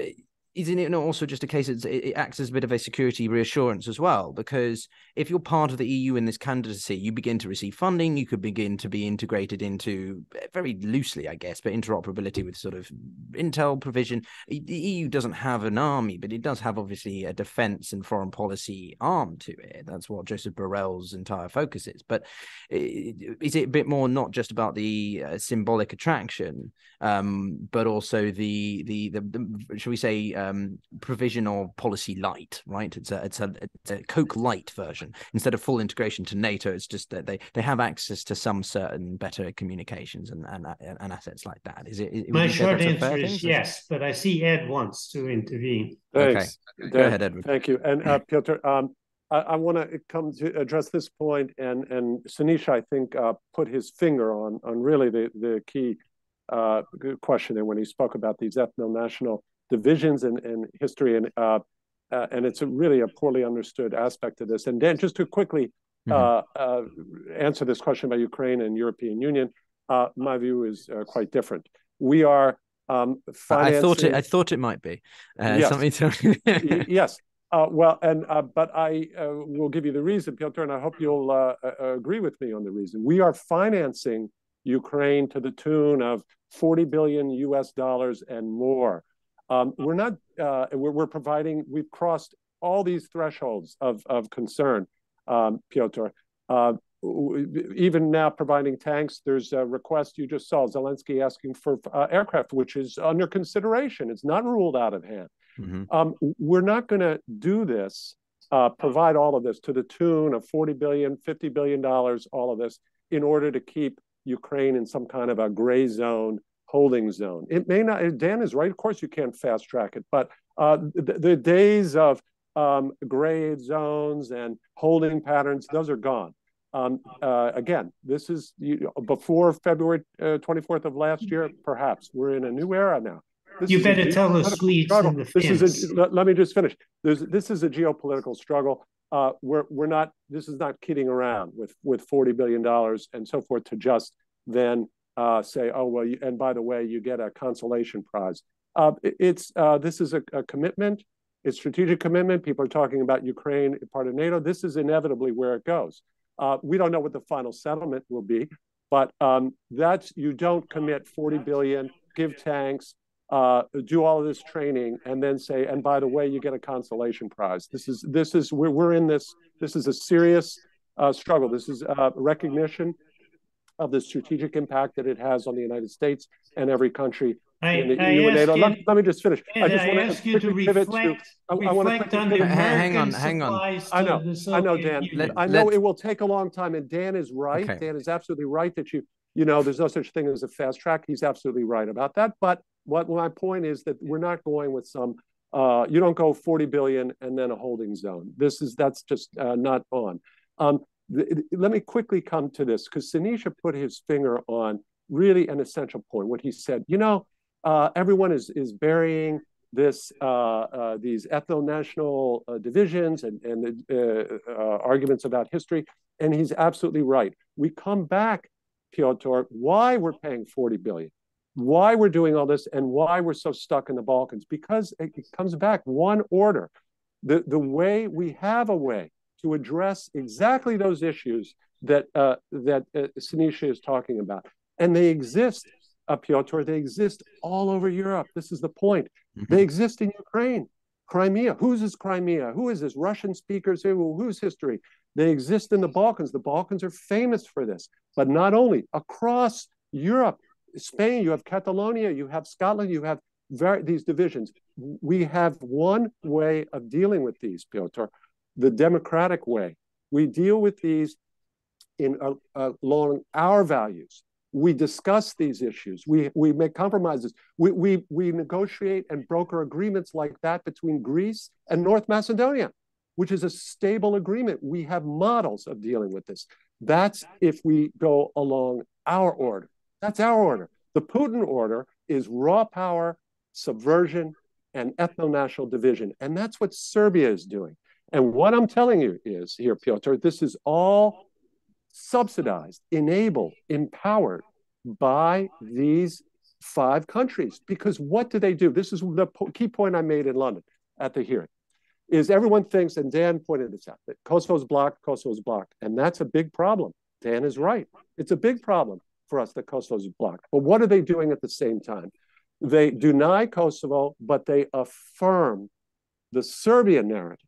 isn't it also just a case it, it acts as a bit of a security reassurance as well? Because if you're part of the EU in this candidacy, you begin to receive funding, you could begin to be integrated into eh, very loosely, I guess, but interoperability with sort of intel provision. The EU doesn't have an army, but it does have obviously a defense and foreign policy arm to it. That's what Joseph Borrell's entire focus is. But is it a bit more not just about the uh, symbolic attraction, um, but also the, the the the, shall we say um, provisional policy light, right? It's a it's a it's a Coke light version instead of full integration to NATO. It's just that they they have access to some certain better communications and and, and assets like that. Is it? My short answer is yes, but I see Ed wants to intervene. Thanks. Okay, go ahead, Edward. Thank you, and uh, Piotr. Um, I, I want to come to address this point, and and Siniša, I think, uh, put his finger on on really the the key uh, question there when he spoke about these ethno-national divisions in, in history and uh, uh, and it's a really a poorly understood aspect of this. And Dan, just to quickly mm-hmm. uh, uh answer this question about Ukraine and European Union, uh, my view is uh, quite different. We are um, financing... I thought it. I thought it might be yes. something. To... yes. well, and but I will give you the reason, Piotr, and I hope you'll agree with me on the reason. We are financing Ukraine to the tune of 40 billion US dollars and more. Um, we're not, uh, we're, we're, providing, we've crossed all these thresholds of, of concern, um, Piotr. Uh, even now providing tanks, there's a request you just saw, Zelensky asking for uh, aircraft, which is under consideration. It's not ruled out of hand. Mm-hmm. Um, we're not going to do this, uh, provide all of this to the tune of 40 billion, 50 billion dollars, all of this in order to keep Ukraine in some kind of a gray zone holding zone. It may not, Dan is right, of course you can't fast track it, but uh, the, the, days of um, gray zones and holding patterns, those are gone. Um, uh, again, this is you, before February uh, 24th of last year, perhaps. We're in a new era now. This you better tell Swedes the This is a, let, let, me just finish. There's, this is a geopolitical struggle. Uh, we're, we're not, this is not kidding around with, with $40 billion and so forth to just then uh, say, oh, well, you, and by the way, you get a consolation prize. Uh, it's uh, This is a, a, commitment, it's strategic commitment. People are talking about Ukraine, part of NATO. This is inevitably where it goes. Uh, we don't know what the final settlement will be, but um, that's, you don't commit 40 billion, give tanks, uh, do all of this training, and then say, and by the way, you get a consolation prize. This is, this is, we're, we're in this, this is a serious uh, struggle. This is recognition of the strategic impact that it has on the United States and every country I, in the I EU and NATO. Let, let, me just finish. I just I want ask to you to reflect, to, I, reflect I want to on the hang on, hang on. I know, I know, Dan. Let, I know it will take a long time, and Dan is right. Okay. Dan is absolutely right that you, you know, there's no such thing as a fast track. He's absolutely right about that. But what my point is that we're not going with some. Uh, you don't go 40 billion and then a holding zone. This is that's just uh, not on. Um, let me quickly come to this because Siniša put his finger on really an essential point. What he said, you know, uh, everyone is is burying this uh, uh, these ethno-national uh, divisions and and uh, uh, arguments about history, and he's absolutely right. We come back, Piotr, why we're paying forty billion, why we're doing all this, and why we're so stuck in the Balkans because it, it comes back one order. The the way we have a way to address exactly those issues that uh, that uh, Siniša is talking about, and they exist, uh, Piotr. They exist all over Europe. This is the point. Mm-hmm. They exist in Ukraine. Crimea. Whose is Crimea? Who is this? Russian speakers, whose history? They exist in the Balkans. The Balkans are famous for this, but not only across Europe, Spain, you have Catalonia, you have Scotland, you have very, these divisions. We have one way of dealing with these, Piotr, the democratic way. We deal with these in uh, along our values. We discuss these issues. We, we make compromises. We, we, we negotiate and broker agreements like that between Greece and North Macedonia, which is a stable agreement. We have models of dealing with this. That's if we go along our order. That's our order. The Putin order is raw power, subversion, and ethno-national division. And that's what Serbia is doing. And what I'm telling you is here, Piotr, this is all subsidized, enabled, empowered by these five countries. Because what do they do? This is the key point I made in London at the hearing. Is everyone thinks, and Dan pointed this out, that Kosovo's blocked, Kosovo's blocked. And that's a big problem. Dan is right. It's a big problem for us that Kosovo's blocked. But what are they doing at the same time? They deny Kosovo, but they affirm the Serbian narrative.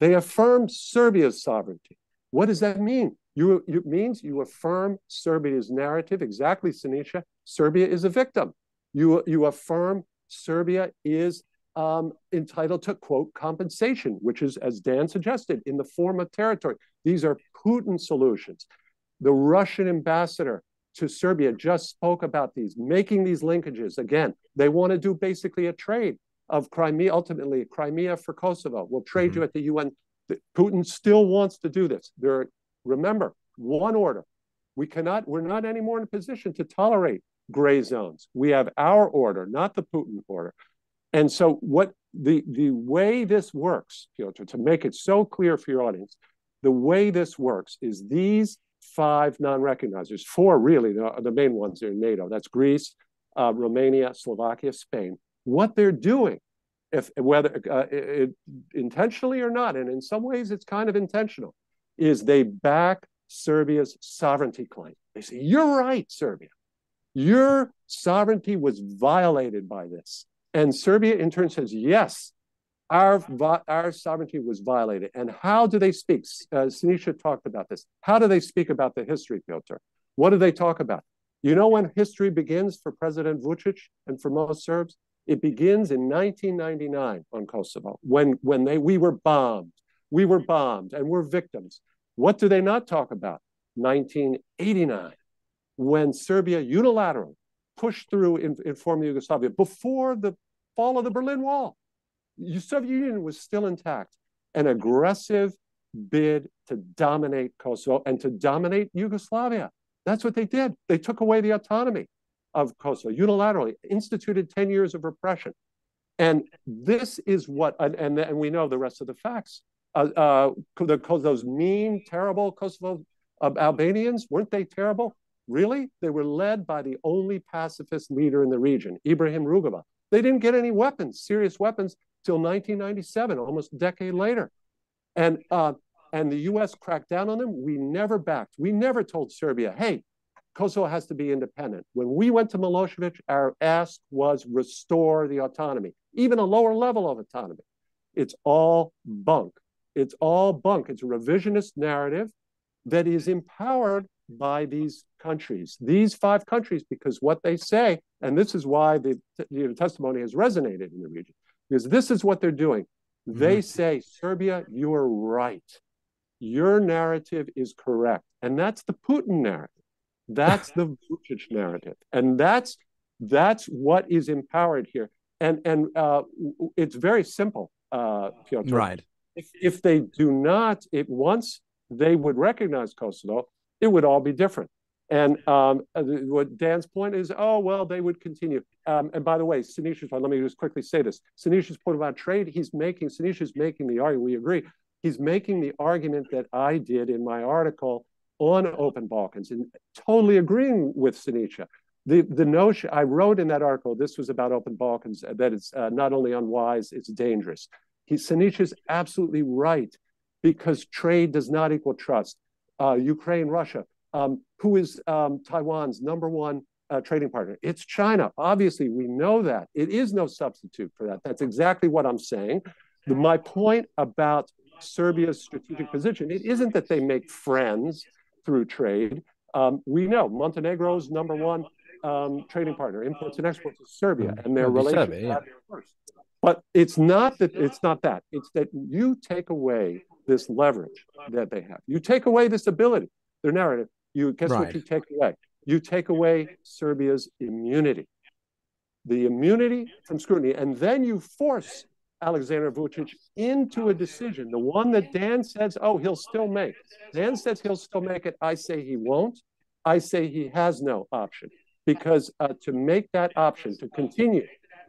They affirm Serbia's sovereignty. What does that mean? You, it means you affirm Serbia's narrative. Exactly, Siniša. Serbia is a victim. You, you affirm Serbia is um, entitled to, quote, compensation, which is, as Dan suggested, in the form of territory. These are Putin solutions. The Russian ambassador to Serbia just spoke about these, making these linkages. Again, they want to do basically a trade of Crimea, ultimately, Crimea for Kosovo. We'll trade mm-hmm. you at the UN. Putin still wants to do this. There Remember, one order. We cannot, we're not anymore in a position to tolerate gray zones. We have our order, not the Putin order. And so what the, the way this works, Piotr, to make it so clear for your audience, the way this works is these five non-recognizers, four really, the, the main ones are in NATO. That's Greece, uh, Romania, Slovakia, Spain. What they're doing, if whether uh, it, intentionally or not, and in some ways it's kind of intentional, is they back Serbia's sovereignty claim. They say, You're right, Serbia. Your sovereignty was violated by this. And Serbia, in turn, says, Yes, our, our sovereignty was violated. And how do they speak? Uh, Siniša talked about this. How do they speak about the history, Piotr? What do they talk about? You know when history begins for President Vucic and for most Serbs? It begins in 1999 on Kosovo when, when they, we were bombed we were bombed and we're victims. What do they not talk about? 1989, when Serbia unilaterally pushed through in, in former Yugoslavia before the fall of the Berlin Wall. The Soviet Union was still intact. An aggressive bid to dominate Kosovo and to dominate Yugoslavia. That's what they did. They took away the autonomy of Kosovo unilaterally, instituted 10 years of repression. And this is what, and, and, and we know the rest of the facts uh, uh, the, those mean, terrible Kosovo uh, Albanians, weren't they terrible? Really? They were led by the only pacifist leader in the region, Ibrahim Rugova. They didn't get any weapons, serious weapons, till 1997, almost a decade later. And, uh, and the US cracked down on them. We never backed. We never told Serbia, hey, Kosovo has to be independent. When we went to Milosevic, our ask was restore the autonomy, even a lower level of autonomy. It's all bunk. It's all bunk. It's a revisionist narrative that is empowered by these countries, these five countries, because what they say, and this is why the you know, testimony has resonated in the region, because this is what they're doing. Mm-hmm. They say, Serbia, you are right. Your narrative is correct. And that's the Putin narrative. That's the Vucic narrative. And that's that's what is empowered here. And and uh, it's very simple, uh, Piotr. Right. If, if they do not, it once they would recognize Kosovo, it would all be different. And um, uh, what Dan's point is, oh, well, they would continue. Um, and by the way, Siniša's point, let me just quickly say this. Siniša's point about trade, he's making, Siniša's making the argument, we agree, he's making the argument that I did in my article on open Balkans and totally agreeing with Siniša. The, the notion I wrote in that article, this was about open Balkans, that it's uh, not only unwise, it's dangerous. He, is absolutely right because trade does not equal trust. Uh, Ukraine, Russia, um, who is um, Taiwan's number one uh, trading partner? It's China. Obviously, we know that. It is no substitute for that. That's exactly what I'm saying. My point about Serbia's strategic position, it isn't that they make friends through trade. Um, we know Montenegro's number one um, trading partner, imports and exports, is Serbia, mm. and their relationship. Serbia, yeah. But it's not that. It's not that. It's that you take away this leverage that they have. You take away this ability. Their narrative. You guess right. what you take away? You take away Serbia's immunity, the immunity from scrutiny, and then you force Alexander Vucic into a decision, the one that Dan says, oh, he'll still make. Dan says he'll still make it. I say he won't. I say he has no option because uh, to make that option, to continue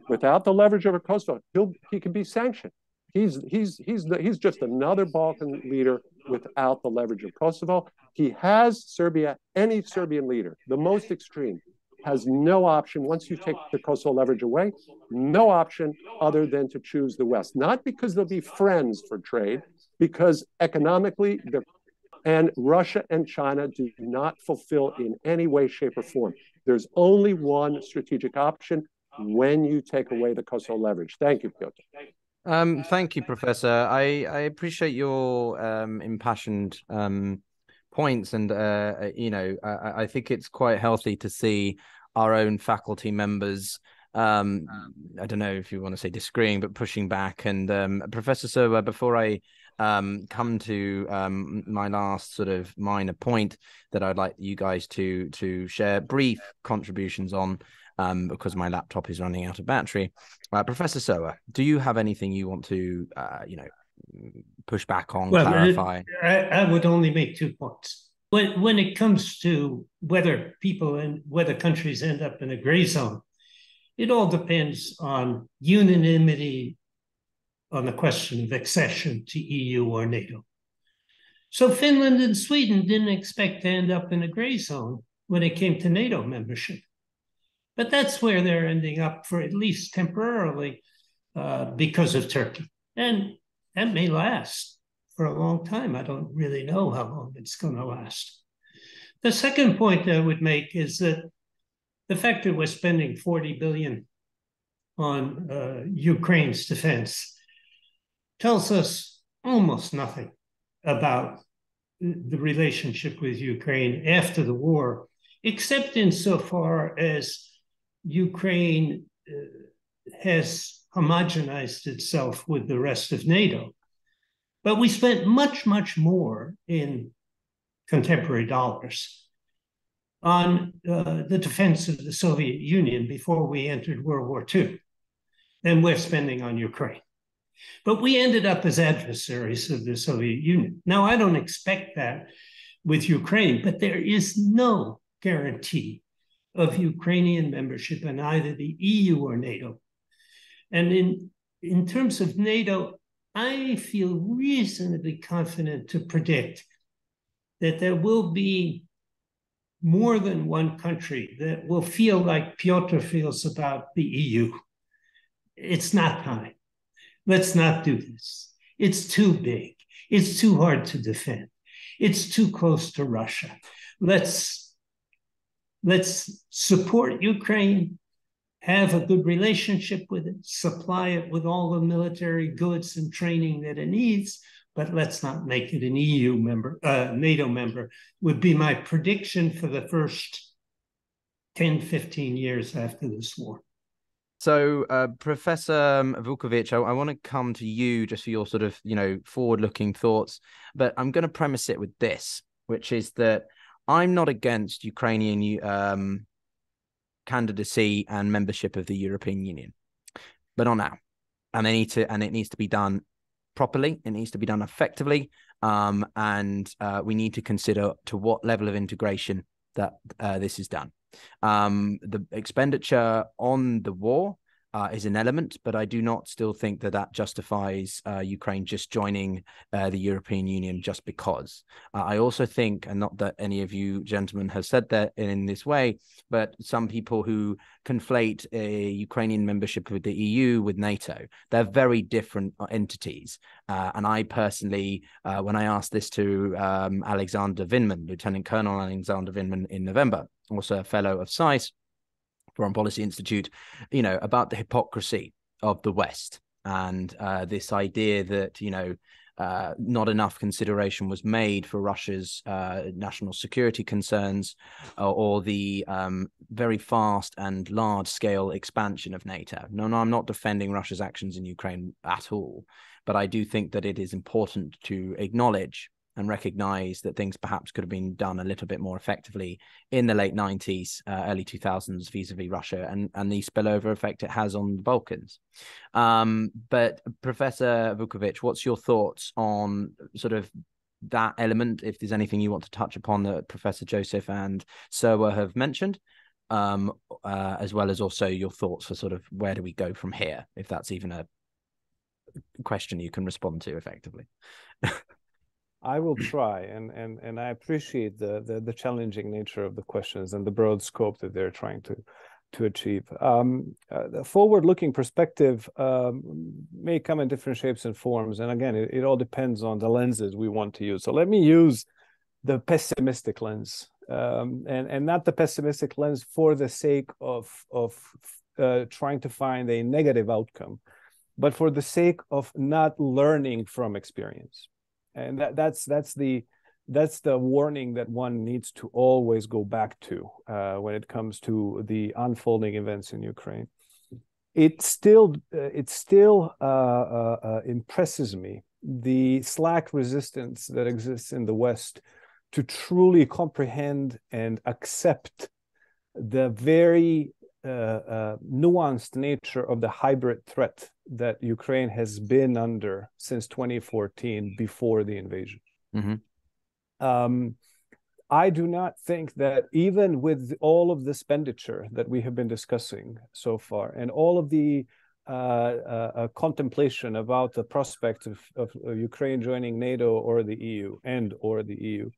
without the leverage over Kosovo, he'll, he can be sanctioned. He's, he's, he's, he's just another Balkan leader without the leverage of Kosovo. He has Serbia, any Serbian leader, the most extreme, has no option once you take the Kosovo leverage away, no option other than to choose the West. Not because they'll be friends for trade, because economically and Russia and China do not fulfill in any way, shape, or form. There's only one strategic option when you take away the Kosovo leverage. Thank you, Piotr. Um, thank you, Professor. I, I appreciate your um, impassioned um, points, and uh, uh, you know, I, I, think it's quite healthy to see our own faculty members. Um, I don't know if you want to say disagreeing, but pushing back. And um, Professor Serwer, before I um, come to um, my last sort of minor point that I'd like you guys to to share brief contributions on um, because my laptop is running out of battery. Uh, Professor Serwer, do you have anything you want to, uh, you know, push back on, well, clarify? I, I would only make two points. When, when it comes to whether people and whether countries end up in a gray zone, it all depends on unanimity on the question of accession to EU or NATO. So Finland and Sweden didn't expect to end up in a gray zone when it came to NATO membership. But that's where they're ending up for at least temporarily uh, because of Turkey. And that may last for a long time. I don't really know how long it's going to last. The second point I would make is that the fact that we're spending 40 billion on uh, Ukraine's defense tells us almost nothing about the relationship with Ukraine after the war, except insofar as Ukraine uh, has homogenized itself with the rest of NATO. But we spent much, much more in contemporary dollars on uh, the defense of the Soviet Union before we entered World War II than we're spending on Ukraine. But we ended up as adversaries of the Soviet Union. Now, I don't expect that with Ukraine, but there is no guarantee of Ukrainian membership in either the EU or NATO. And in, in terms of NATO, I feel reasonably confident to predict that there will be more than one country that will feel like Pyotr feels about the EU. It's not time. Let's not do this. It's too big. It's too hard to defend. It's too close to Russia. Let's Let's support Ukraine, have a good relationship with it, supply it with all the military goods and training that it needs, but let's not make it an EU member, uh, NATO member, would be my prediction for the first 10, 15 years after this war. So, uh, Professor um, Vuković, I, I want to come to you just for your sort of, you know, forward-looking thoughts, but I'm going to premise it with this, which is that I'm not against Ukrainian um, candidacy and membership of the European Union, but not now. And they need to, and it needs to be done properly. It needs to be done effectively, um, and uh, we need to consider to what level of integration that uh, this is done. Um, the expenditure on the war uh, is an element, but I do not still think that that justifies uh, Ukraine just joining uh, the European Union just because. Uh, I also think, and not that any of you gentlemen have said that in this way, but some people who conflate a Ukrainian membership with the EU with NATO, they're very different uh, entities. Uh, and I personally, when I asked this to um, Alexander Vindman, Lieutenant Colonel Alexander Vindman in November, also a fellow of SAIS, Foreign Policy Institute, you know, about the hypocrisy of the West and uh, this idea that you know uh, not enough consideration was made for Russia's uh, national security concerns or, or the um, very fast and large scale expansion of NATO. No, no, I'm not defending Russia's actions in Ukraine at all, but I do think that it is important to acknowledge and recognize that things perhaps could have been done a little bit more effectively in the late 90s, uh, early 2000s vis-a-vis Russia and, and the spillover effect it has on the Balkans. Um, but Professor Vuković, what's your thoughts on sort of that element, if there's anything you want to touch upon that Professor Joseph and Serwer have mentioned, um, uh, as well as also your thoughts for sort of where do we go from here, if that's even a question you can respond to effectively. I will try, and and and I appreciate the, the, the challenging nature of the questions and the broad scope that they're trying to to achieve. Um, uh, the forward-looking perspective um, may come in different shapes and forms, and again, it, it all depends on the lenses we want to use. So let me use the pessimistic lens, um, and and not the pessimistic lens for the sake of of uh, trying to find a negative outcome, but for the sake of not learning from experience and that, that's that's the that's the warning that one needs to always go back to uh, when it comes to the unfolding events in Ukraine. It still uh, it still uh, uh, uh, impresses me the slack resistance that exists in the West to truly comprehend and accept the very uh, nuanced nature of the hybrid threat that Ukraine has been under since 2014 before the invasion. Mm-hmm. Um, I do not think that even with all of the expenditure that we have been discussing so far and all of the uh, uh, uh, contemplation about the prospect of, of, Ukraine joining NATO or the EU and or the EU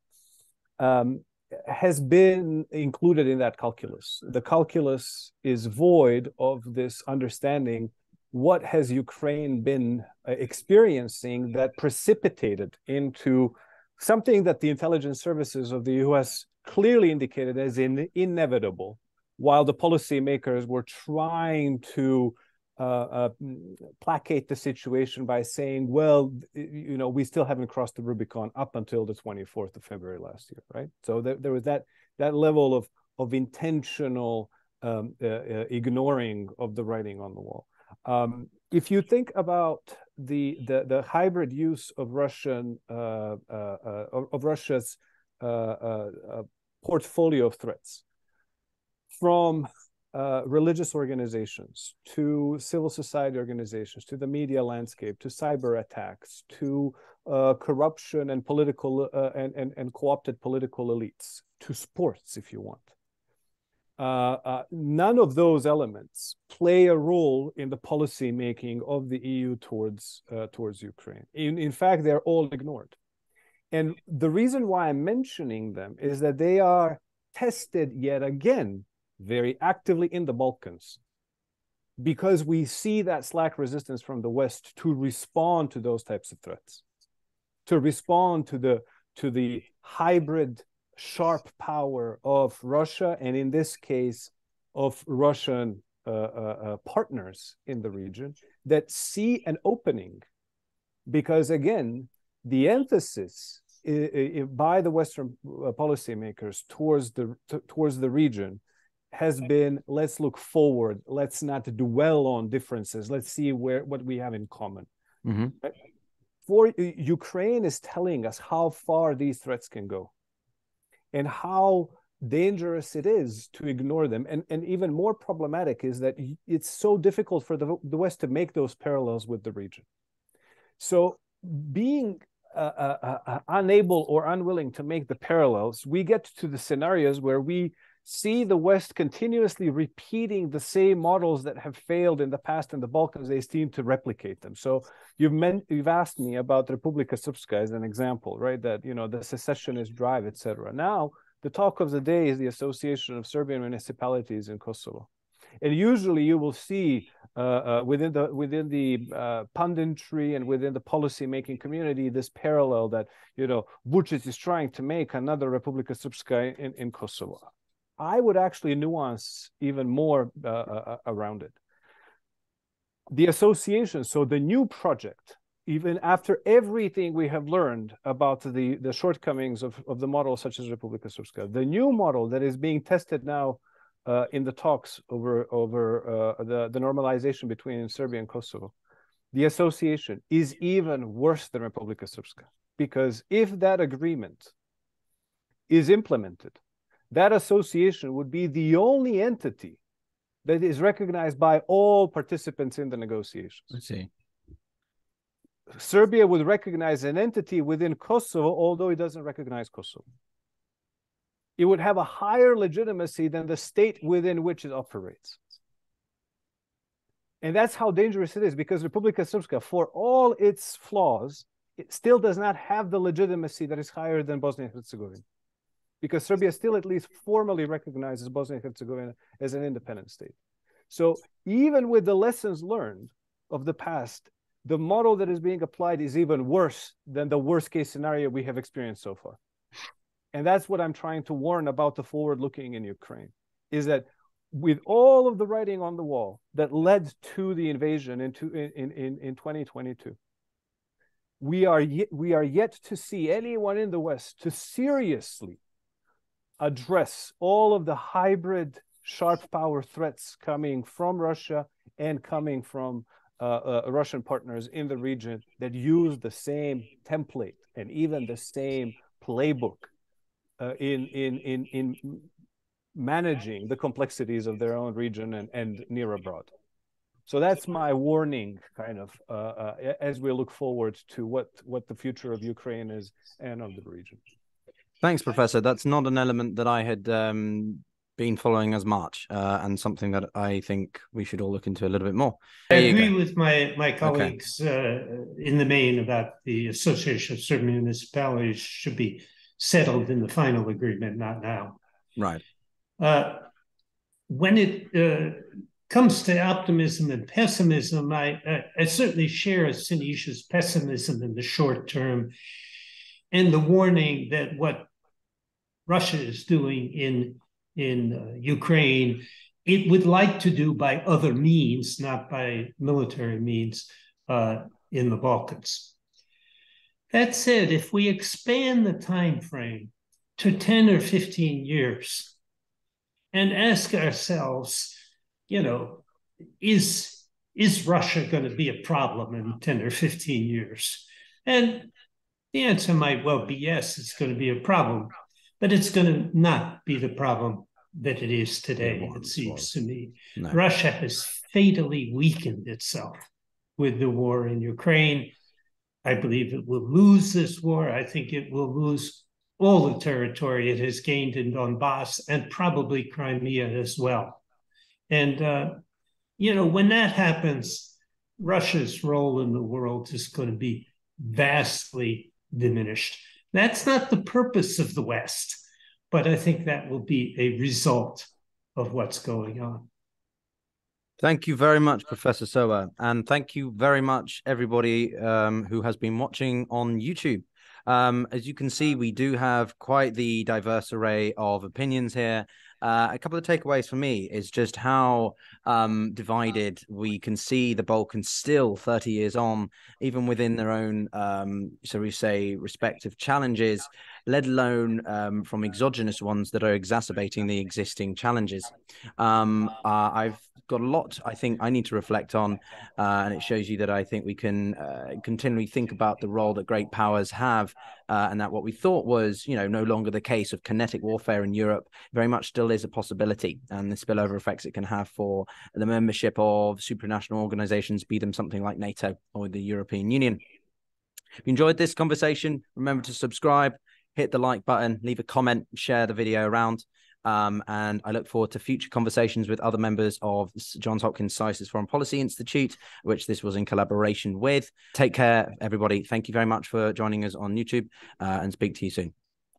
um, has been included in that calculus. The calculus is void of this understanding what has Ukraine been uh, experiencing that precipitated into something that the intelligence services of the US clearly indicated as in, inevitable, while the policymakers were trying to uh, uh, placate the situation by saying, well, you know, we still haven't crossed the Rubicon up until the 24th of February last year, right? So there, there was that that level of of intentional um, uh, uh ignoring of the writing on the wall. Um, if you think about the the, the hybrid use of Russian uh, uh, uh of Russia's uh, uh, portfolio of threats, from religious organizations to civil society organizations to the media landscape to cyber attacks to corruption and political and, and and co-opted political elites to sports, if you want none of those elements play a role in the policy making of the EU towards uh, towards Ukraine. In, in fact, they're all ignored. And the reason why I'm mentioning them is that they are tested yet again very actively in the Balkans because we see that slack resistance from the West to respond to those types of threats, to respond to the to the hybrid sharp power of Russia, and in this case, of Russian uh, uh, uh, partners in the region that see an opening. Because again, the emphasis by the Western uh, policymakers towards the towards the region has been let's look forward. Let's not dwell on differences. Let's see where what we have in common. Mm-hmm. for ukraine is telling us how far these threats can go and how dangerous it is to ignore them. And, and even more problematic is that it's so difficult for the, the West to make those parallels with the region. So, being uh, uh, uh, uh unable or unwilling to make the parallels, we get to the scenarios where we see the West continuously repeating the same models that have failed in the past in the Balkans. They seem to replicate them. So you've meant you've asked me about Republika Srpska as an example, right? That you know the secessionist drive, etc. Now the talk of the day is the Association of Serbian Municipalities in Kosovo, and usually you will see uh, uh, within the within the uh, punditry and within the policy making community this parallel that you know Vucic is trying to make another Republika Srpska in, in Kosovo. I would actually nuance even more uh, uh, uh, around it. the association, so the new project, even after everything we have learned about the, the shortcomings of, of the model such as Republika Srpska, the new model that is being tested now uh, in the talks over over uh, the, the normalization between Serbia and Kosovo, the association is even worse than Republika Srpska. Because if that agreement is implemented, that association would be the only entity that is recognized by all participants in the negotiations. Let's see. Serbia would recognize an entity within Kosovo, although it doesn't recognize Kosovo. It would have a higher legitimacy than the state within which it operates. And that's how dangerous it is because Republika Srpska, for all its flaws, it still does not have the legitimacy that is higher than Bosnia and Herzegovina. Because Serbia still at least formally recognizes Bosnia and Herzegovina as an independent state. So even with the lessons learned of the past, the model that is being applied is even worse than the worst case scenario we have experienced so far. And that's what I'm trying to warn about the forward looking in Ukraine is that with all of the writing on the wall that led to the invasion into in, in, in 2022 we are yet, we are yet to see anyone in the west to seriously address all of the hybrid sharp power threats coming from russia and coming from uh, uh, russian partners in the region that use the same template and even the same playbook uh, in in in in managing the complexities of their own region and, and near abroad. So that's my warning, kind of, uh, uh, as we look forward to what what the future of Ukraine is and of the region. Thanks, Professor. That's not an element that I had um, been following as much, uh, and something that I think we should all look into a little bit more. There I agree with my my colleagues okay. Uh, in the main about the Association of Serbian Municipalities should be settled in the final agreement, not now. Right. Uh, when it uh, comes to optimism and pessimism, I, I, I certainly share Siniša's pessimism in the short term and the warning that what Russia is doing in, in uh, Ukraine, it would like to do by other means, not by military means, uh, in the Balkans. That said, if we expand the time frame to 10 or 15 years, and ask ourselves, you know, is is Russia going to be a problem in 10 or 15 years? And the answer might well be yes, it's going to be a problem, but it's going to not be the problem that it is today, it seems to me. No. Russia has fatally weakened itself with the war in Ukraine. I believe it will lose this war. I think it will lose all the territory it has gained in Donbass and probably Crimea as well. And, uh, you know, when that happens, Russia's role in the world is going to be vastly diminished. That's not the purpose of the West, but I think that will be a result of what's going on. Thank you very much, Professor Serwer. And thank you very much, everybody um, who has been watching on YouTube. Um, as you can see, we do have quite the diverse array of opinions here. Uh, a couple of takeaways for me is just how um, divided we can see the Balkans still 30 years on, even within their own, um, so we say, respective challenges, let alone um, from exogenous ones that are exacerbating the existing challenges. Um, uh, I've got a lot I think I need to reflect on, uh, and it shows you that I think we can uh, continually think about the role that great powers have, uh, and that what we thought was, you know, no longer the case of kinetic warfare in Europe very much still is a possibility, and the spillover effects it can have for the membership of supranational organizations, be them something like NATO or the European Union. If you enjoyed this conversation, remember to subscribe, hit the like button, leave a comment, share the video around. Um, and I look forward to future conversations with other members of Johns Hopkins SAIS's Foreign Policy Institute, which this was in collaboration with. Take care, everybody. Thank you very much for joining us on YouTube uh, and speak to you soon.